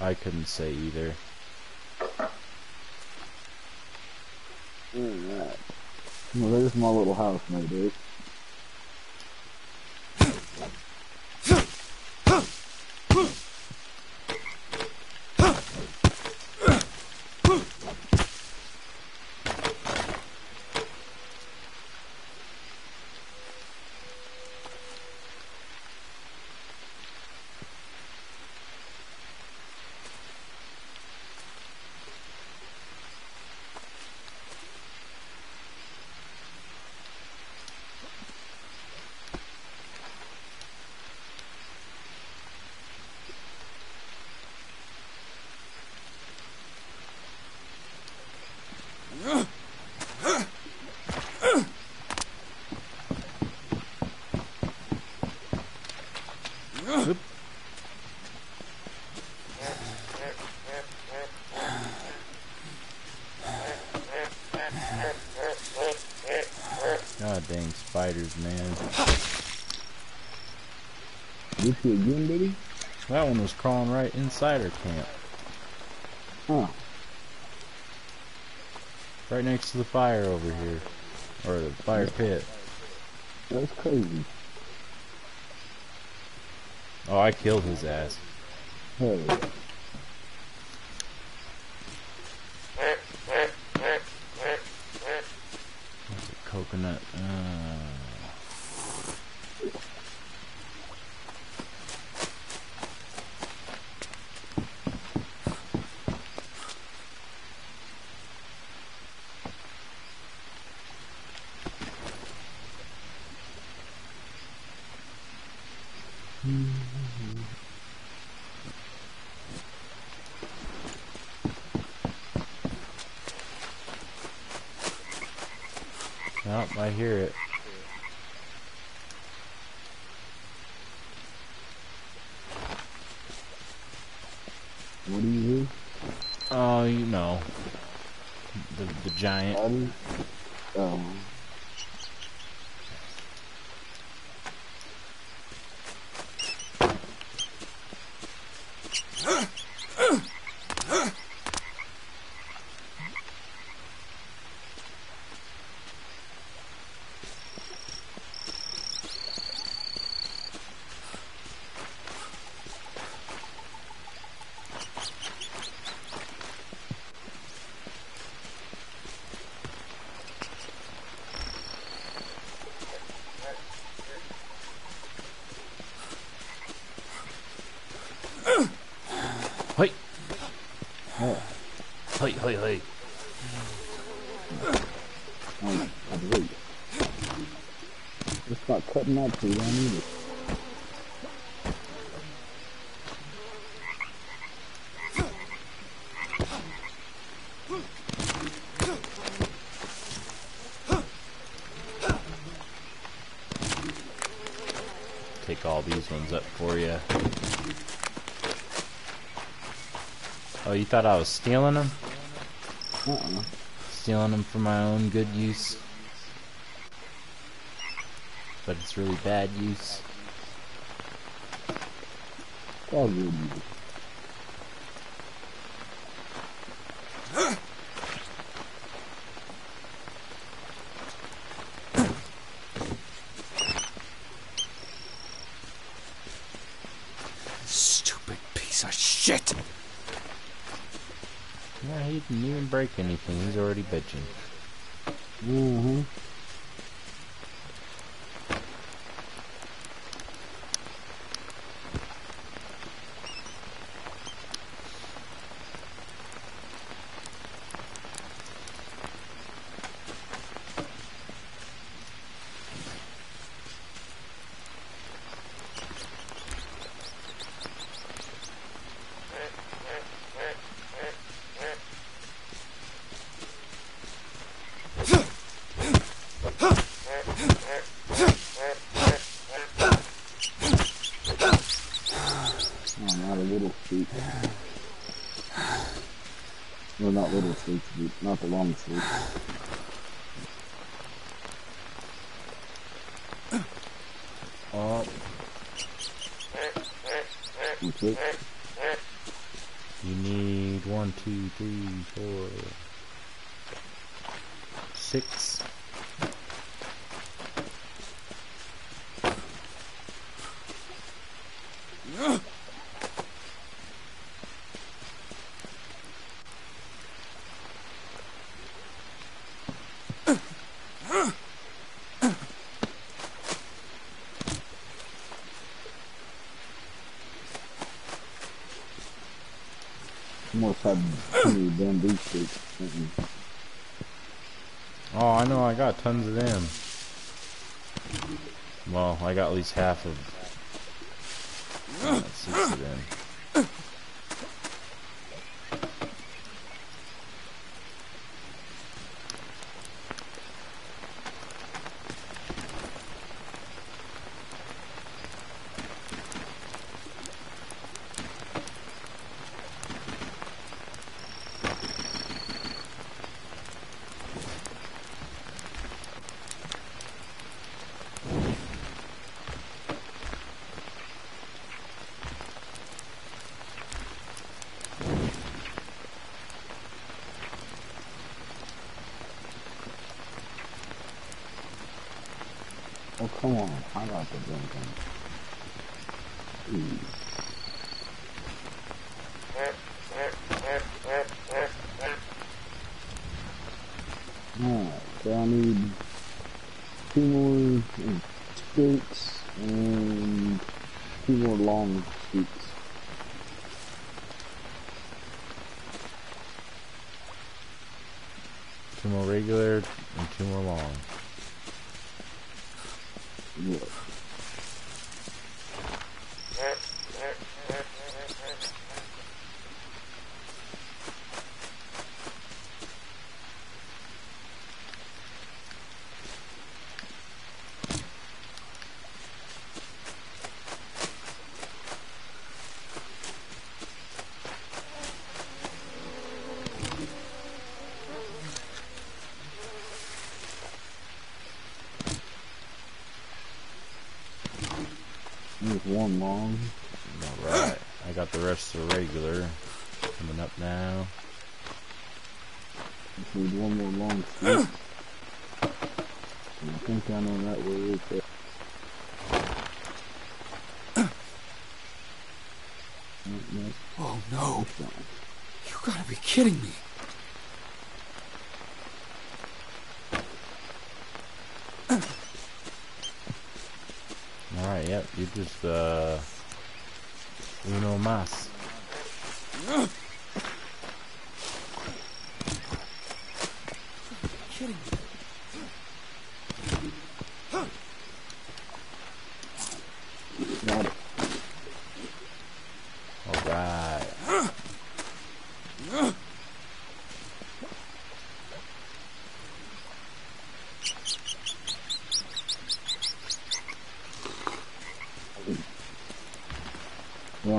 I couldn't say either. Alright. Well, there's my little house made it. God dang spiders, man. Get you again, baby? That one was crawling right inside our camp. Huh. Right next to the fire over here. Or the fire pit. That's crazy. Oh, I killed his ass. Hell yeah. What's it, coconut? Uh, Yep, I hear it. What do you do? Oh, you know. The, the giant. Um, hey, hey. Oh, I'd wait. Just start cutting that tree. I need it. Take all these ones up for you. Oh, you thought I was stealing them? Uh-uh. Stealing them for my own good use? But it's really bad use. It's all good. Stupid piece of shit. Yeah, he didn't even break anything. He's already bitching. Mm-hmm. Oh, not a little street. Well, not little street, street, not the long street. Oh, That's it. Need one, two, three, four, six. Almost had Oh, I know, I got tons of them. Well, I got at least half of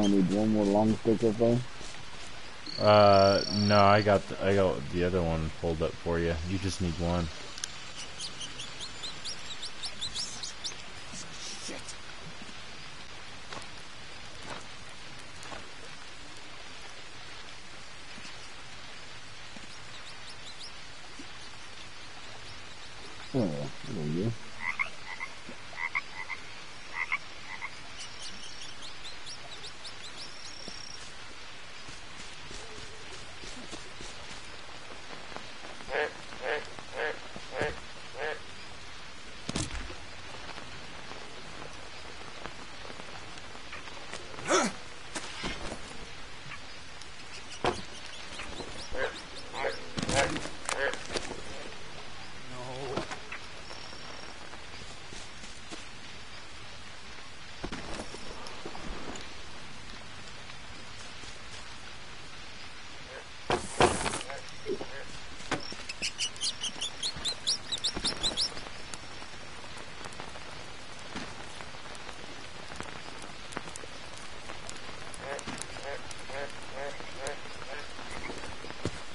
Only need one more long stick up there? Uh, no, I got the, I got the other one pulled up for you. You just need one. Shit. Oh, there you go. No.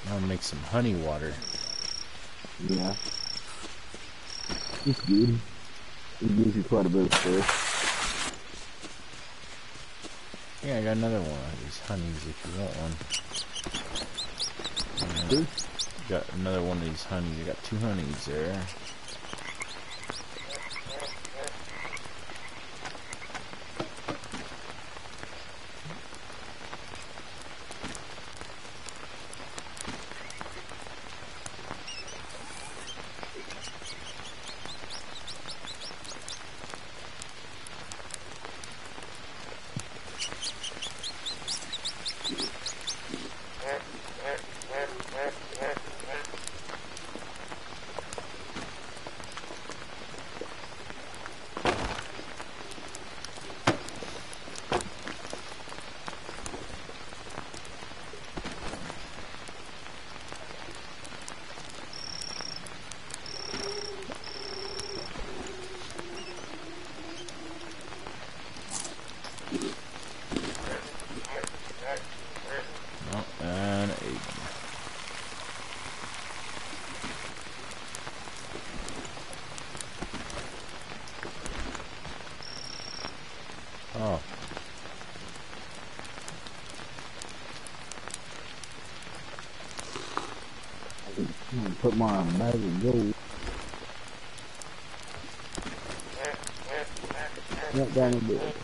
I'll make some honey water. Yeah. It's good. It gives you quite a bit of stress. Yeah, I got another one of these honeys if you want one. Got another one of these honeys. I got two honeys there. Oh, and a Oh, I'm gonna put my bag of gold. Went down a bit.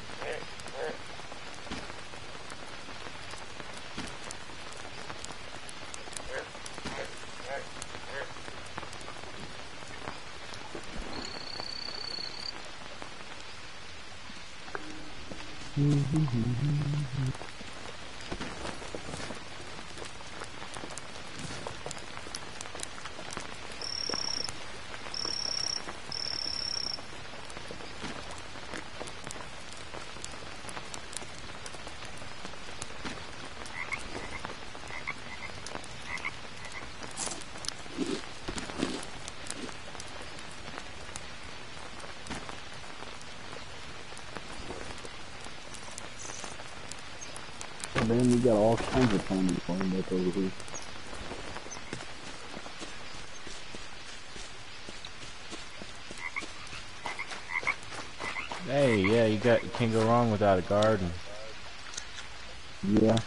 Then we got all kinds of ponies flying back over here. hey, yeah, you got you can't go wrong without a garden. Yeah.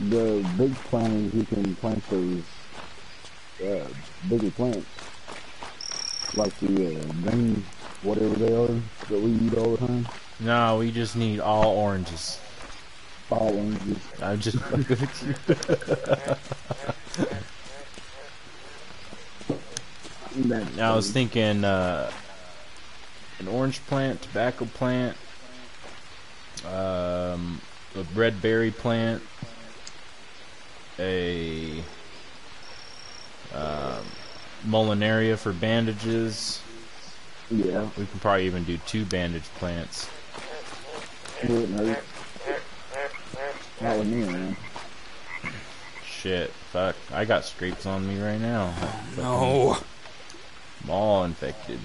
The big plant is you can plant those uh, bigger plants. Like the uh, green, whatever they are, that we eat all the time. No, we just need all oranges. Oranges. I'm just fucking with you. I was thinking uh, an orange plant, tobacco plant, um, a red berry plant, a um, Molineria for bandages. Yeah. We can probably even do two bandage plants. Wouldn't hurt. Not with me around. Shit, fuck. I got scrapes on me right now. No. I'm all infected.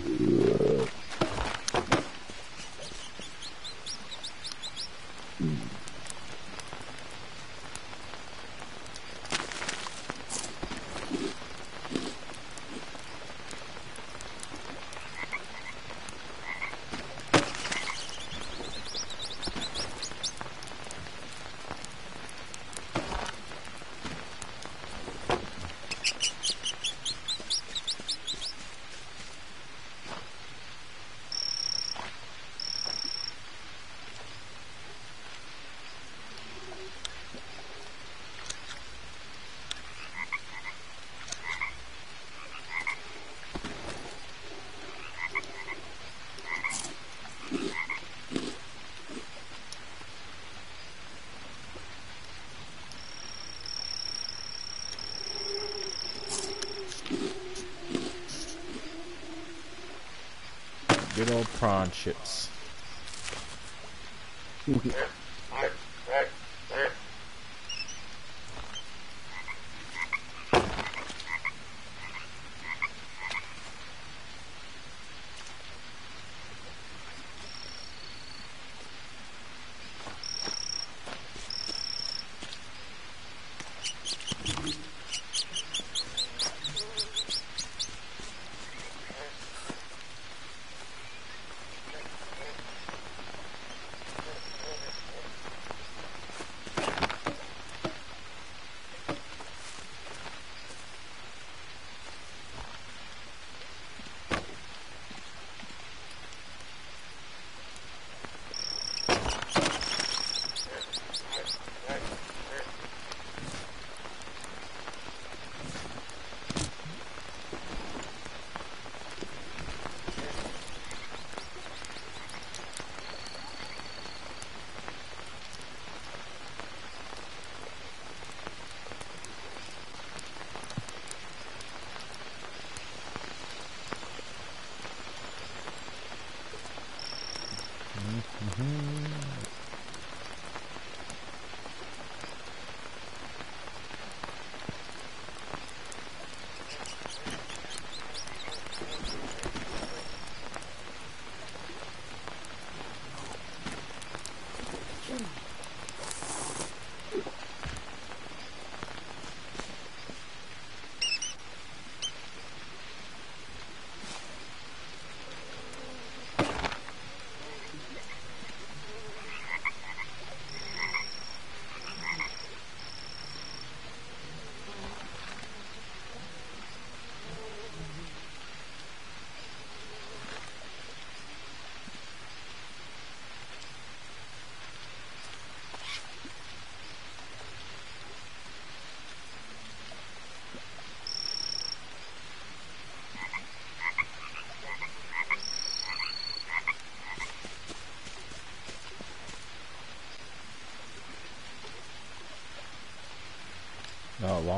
Good old prawn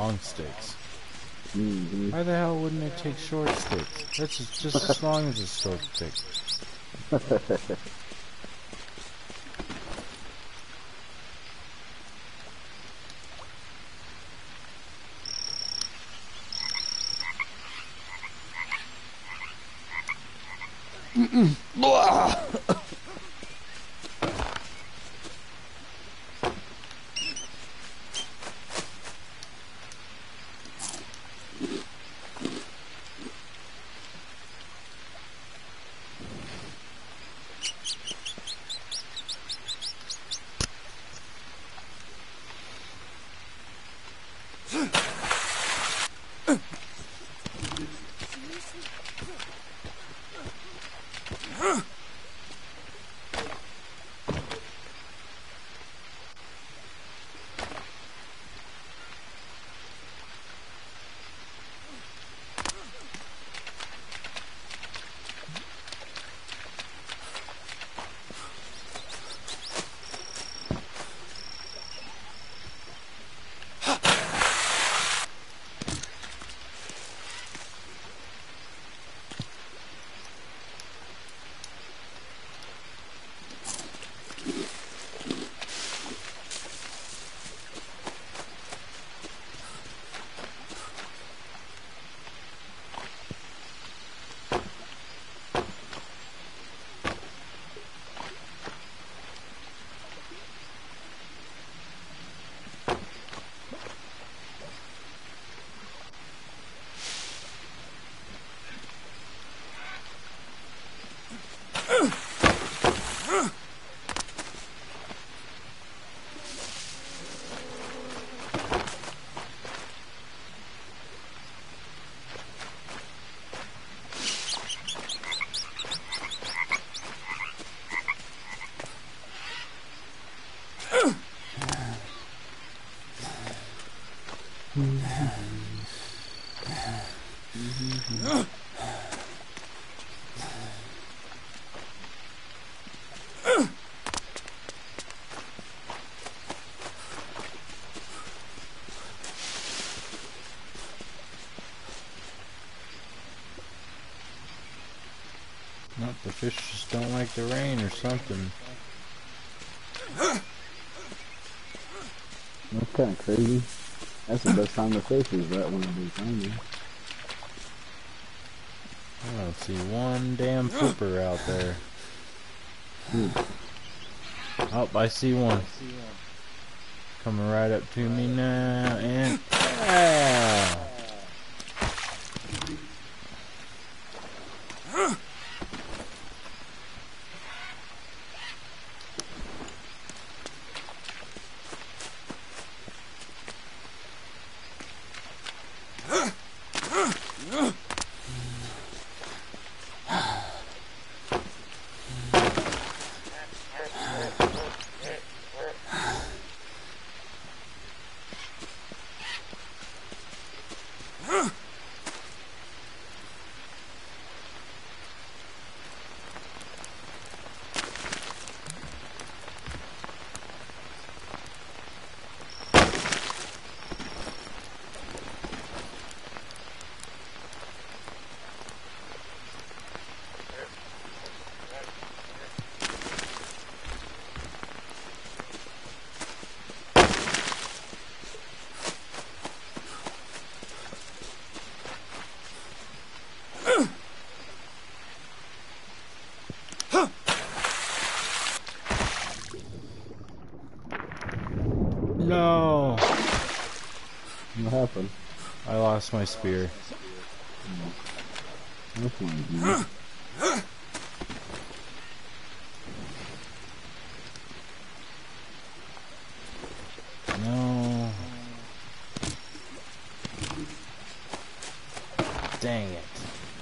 long sticks. hmm Why the hell wouldn't it take short sticks? That's just, just as long as a short stick. something. That's kind of crazy. That's the best time to fish is right when it is raining. I don't see one damn flipper out there. Oh, I see one. Coming right up to me now, and ah! No, What happened? I lost my spear. That's. No. Dang it.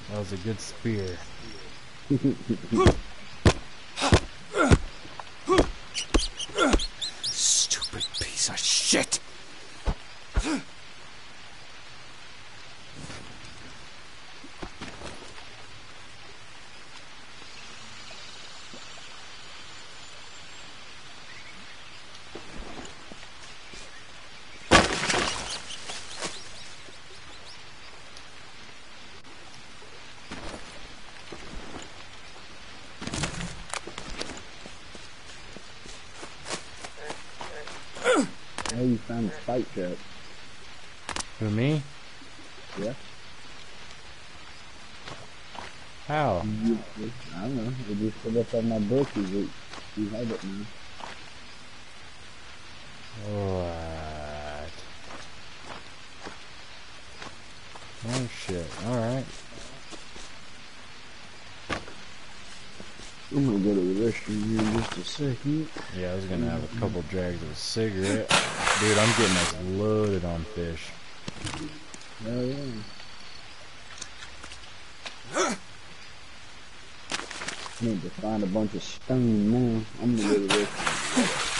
That was a good spear. Stupid piece of shit. How you found the spike trap? Who, me? Yeah. How? I don't know. It just put up on my book. You, you have it now. What? Oh shit, alright. I'm gonna go to the restroom here in just a second. Yeah, I was gonna have a couple drags of a cigarette. Dude, I'm getting us loaded on fish. Oh yeah. Need to find a bunch of stone now. I'm gonna go to the restroom.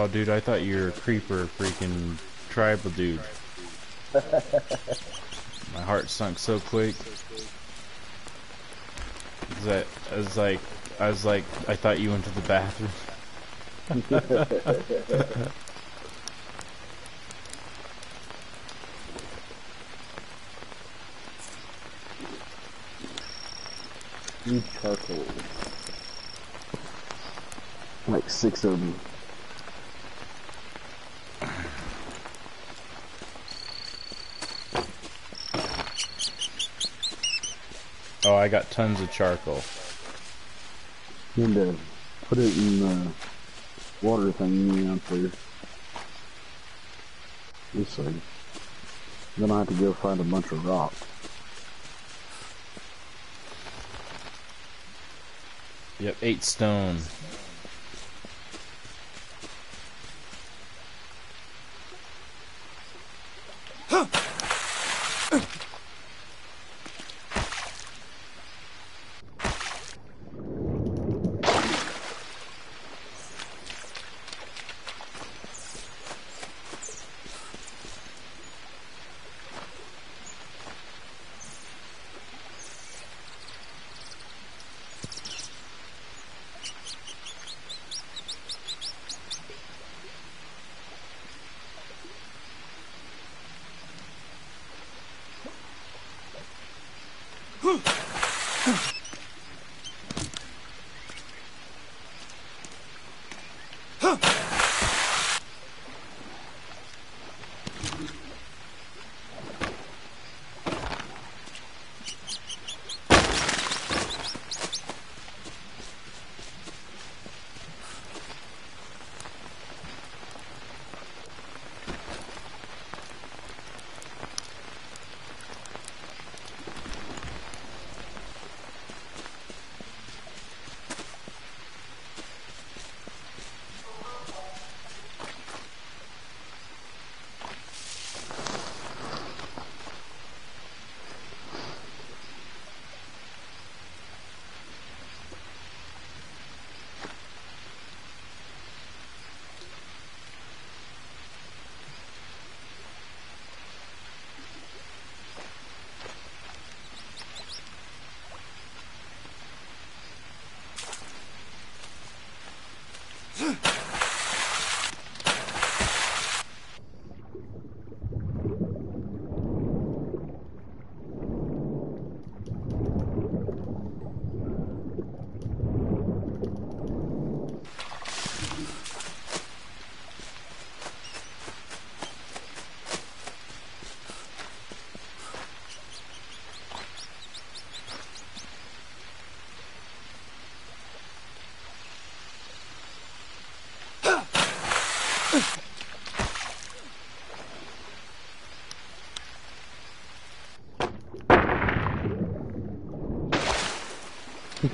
Oh, dude, I thought you were a creeper, freaking tribal dude. My heart sunk so quick. 'Cause I, was like, I was like, I thought you went to the bathroom. Charcoal. Like six of them. I got tons of charcoal. Need to put it in the water thing out there. This thing. Then I have to go find a bunch of rock. Yep, eight stone.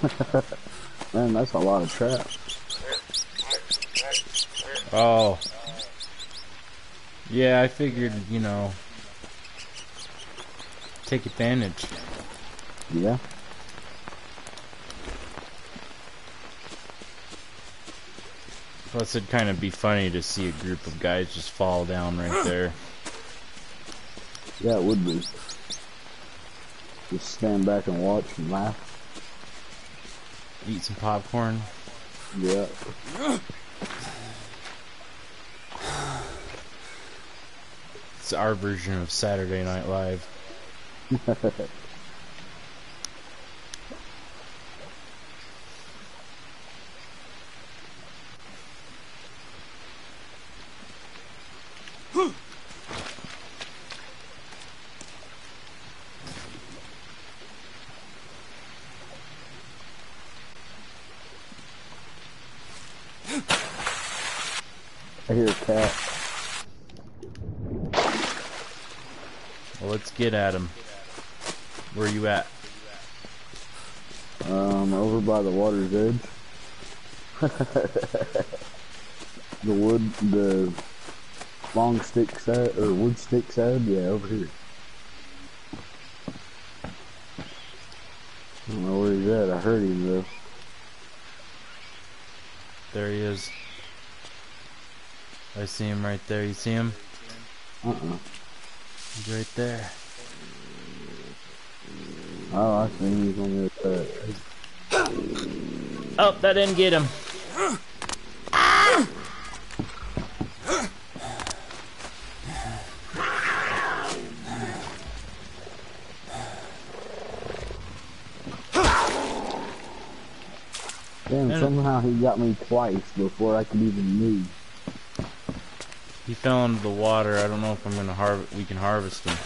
Man, that's a lot of traps. Oh. Yeah, I figured, you know, take advantage. Yeah. Plus, it'd kind of be funny to see a group of guys just fall down right there. Yeah, it would be. Just stand back and watch and laugh. Eat some popcorn. Yeah. It's our version of Saturday Night Live. I hear a cat. Well, let's get at him. Where you at? Um, over by the water's edge. the wood, the long stick side, or wood stick side, yeah, over here. I don't know where he's at. I heard him though. There he is. I see him right there. You see him? Uh-uh. He's right there. Oh, I see he's on the side. Oh, that didn't get him. Damn, And- somehow he got me twice before I could even move. He fell into the water. I don't know if I'm gonna harvest. We can harvest him.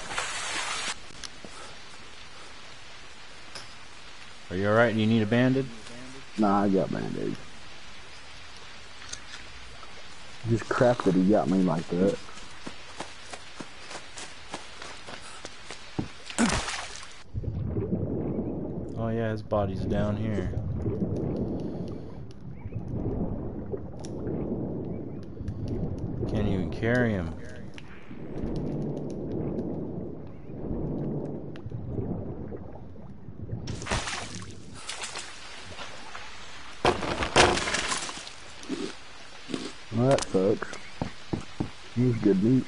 You alright? Do you need a bandage? Nah, I got band-aids. Just crap that he got me like that. Oh yeah, his body's down here. Can't even carry him. Well, that sucks. He's good meat.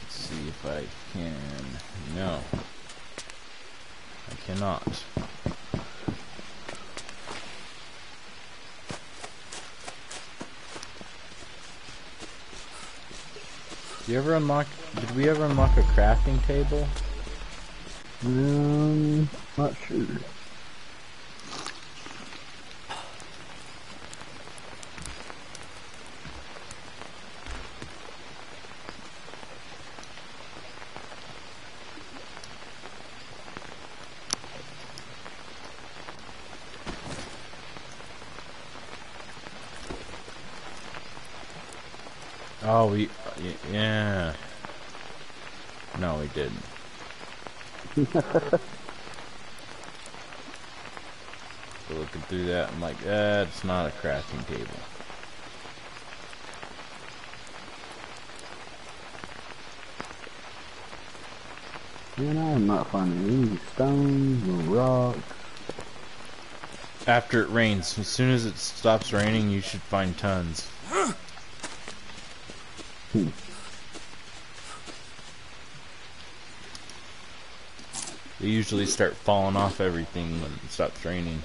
Let's see if I can. No. I cannot. Did you ever unlock? Did we ever unlock a crafting table? Um, not sure. Oh, we. y- Yeah. No, we didn't. So looking through that, I'm like, eh, it's not a crafting table. Man, I am not finding any stones or rocks. After it rains, as soon as it stops raining, you should find tons. They usually start falling off everything when it stops raining.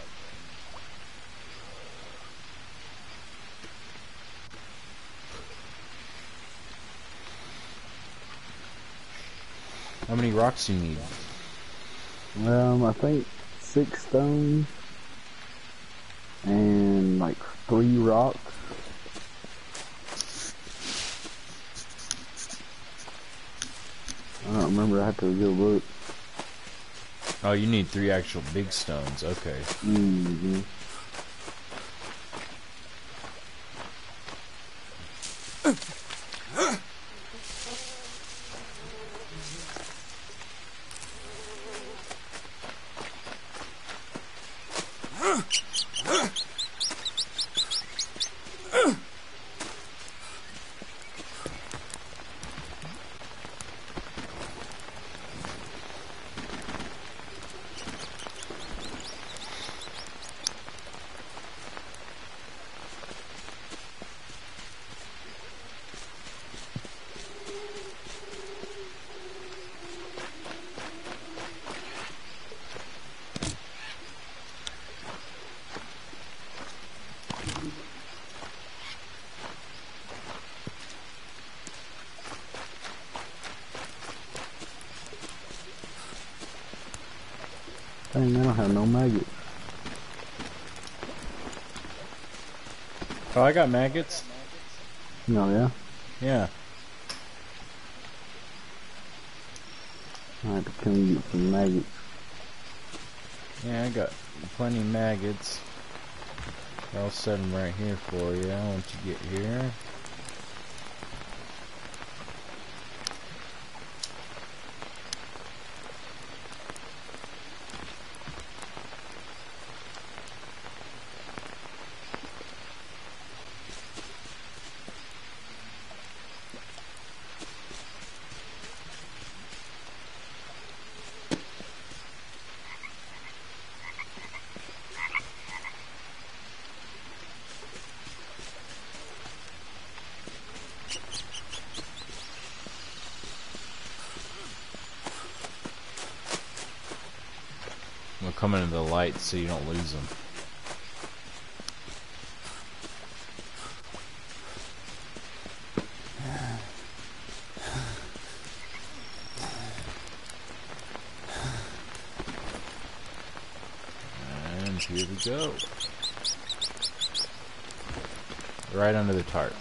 How many rocks do you need? Um, I think six stones like three rocks. I don't remember. I have to go look. Oh, you need three actual big stones. Okay. Mm-hmm. Dang, I don't have no maggots. Oh, I got maggots. No, yeah. Yeah. I have to come get some maggots. Yeah, I got plenty of maggots. I'll set them right here for you once you get here. So you don't lose them. And here we go. Right under the tarp.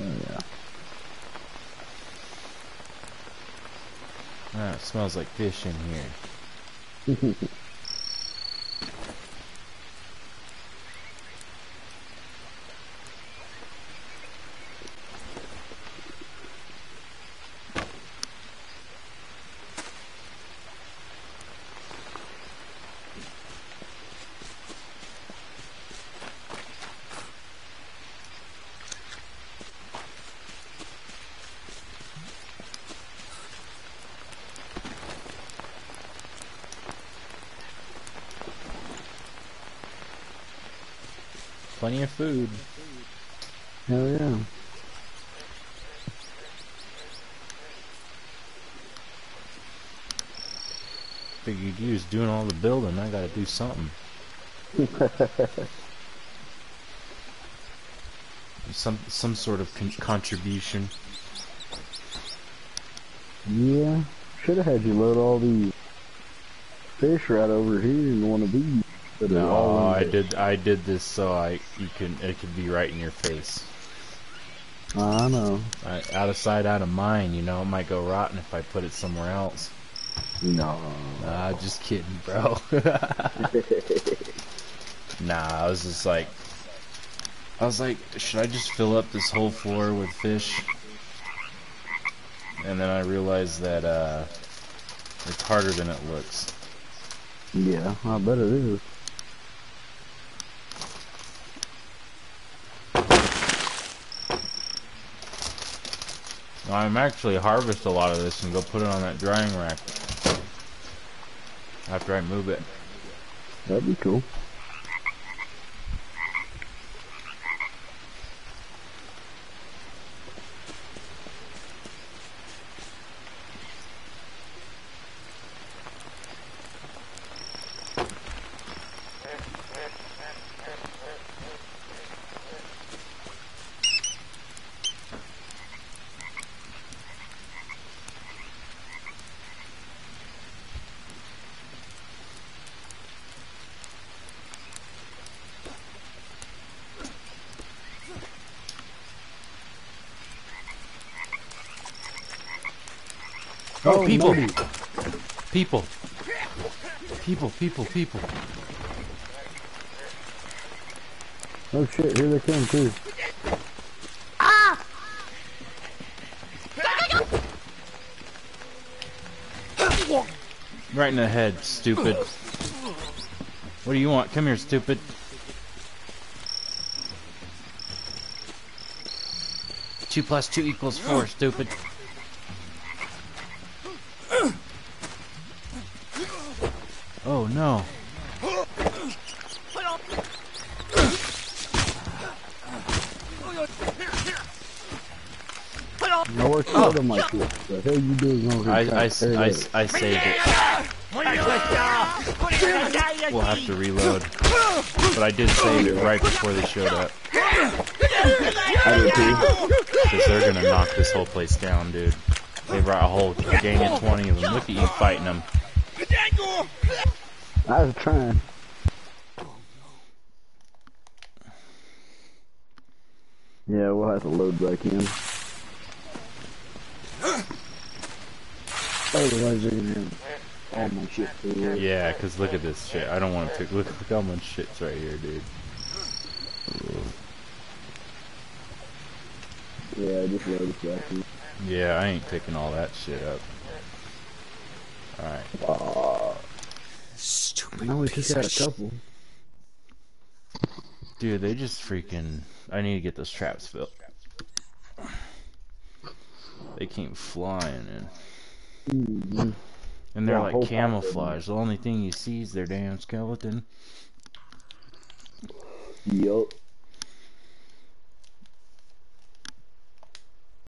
Oh yeah. Ah, it smells like fish in here. Plenty of food. Hell yeah. Figured you was doing all the building. I gotta do something. some some sort of con- contribution. Yeah. Should have had you load all these fish right over here in one of these. But they're all No, I did I did this so I you can it could be right in your face. I know. I, out of sight, out of mind. You know, it might go rotten if I put it somewhere else. No. Nah, just kidding, bro. nah, I was just like, I was like, should I just fill up this whole floor with fish? And then I realized that uh, it's harder than it looks. Yeah, I bet it is. I'm actually harvest a lot of this and go put it on that drying rack after I move it. That'd be cool. People! People! People, people, people. Oh shit, here they come too. Ah! Right in the head, stupid. What do you want? Come here, stupid. Two plus two equals four, stupid. Oh no. Now where's oh. them like this? The hell you doing over I, here? I, trying to I, I saved it. We'll have to reload. But I did save it right before they showed up. up? I did too. Because they're gonna knock this whole place down, dude. They brought a whole gang of 20 of them. Look at you fighting them. I was trying. Yeah, we'll have to load back in. Otherwise, they're gonna all my shit for. Yeah, because look at this shit. I don't want to. Look, look how much shit's right here, dude. Yeah, I just load it back in. Yeah, I ain't picking all that shit up. Alright. Uh, Now we just got a. Dude, they just freaking. I need to get those traps filled. They came flying in. Mhm. And they're Yeah, like camouflage. The only thing you see is their damn skeleton. Yup.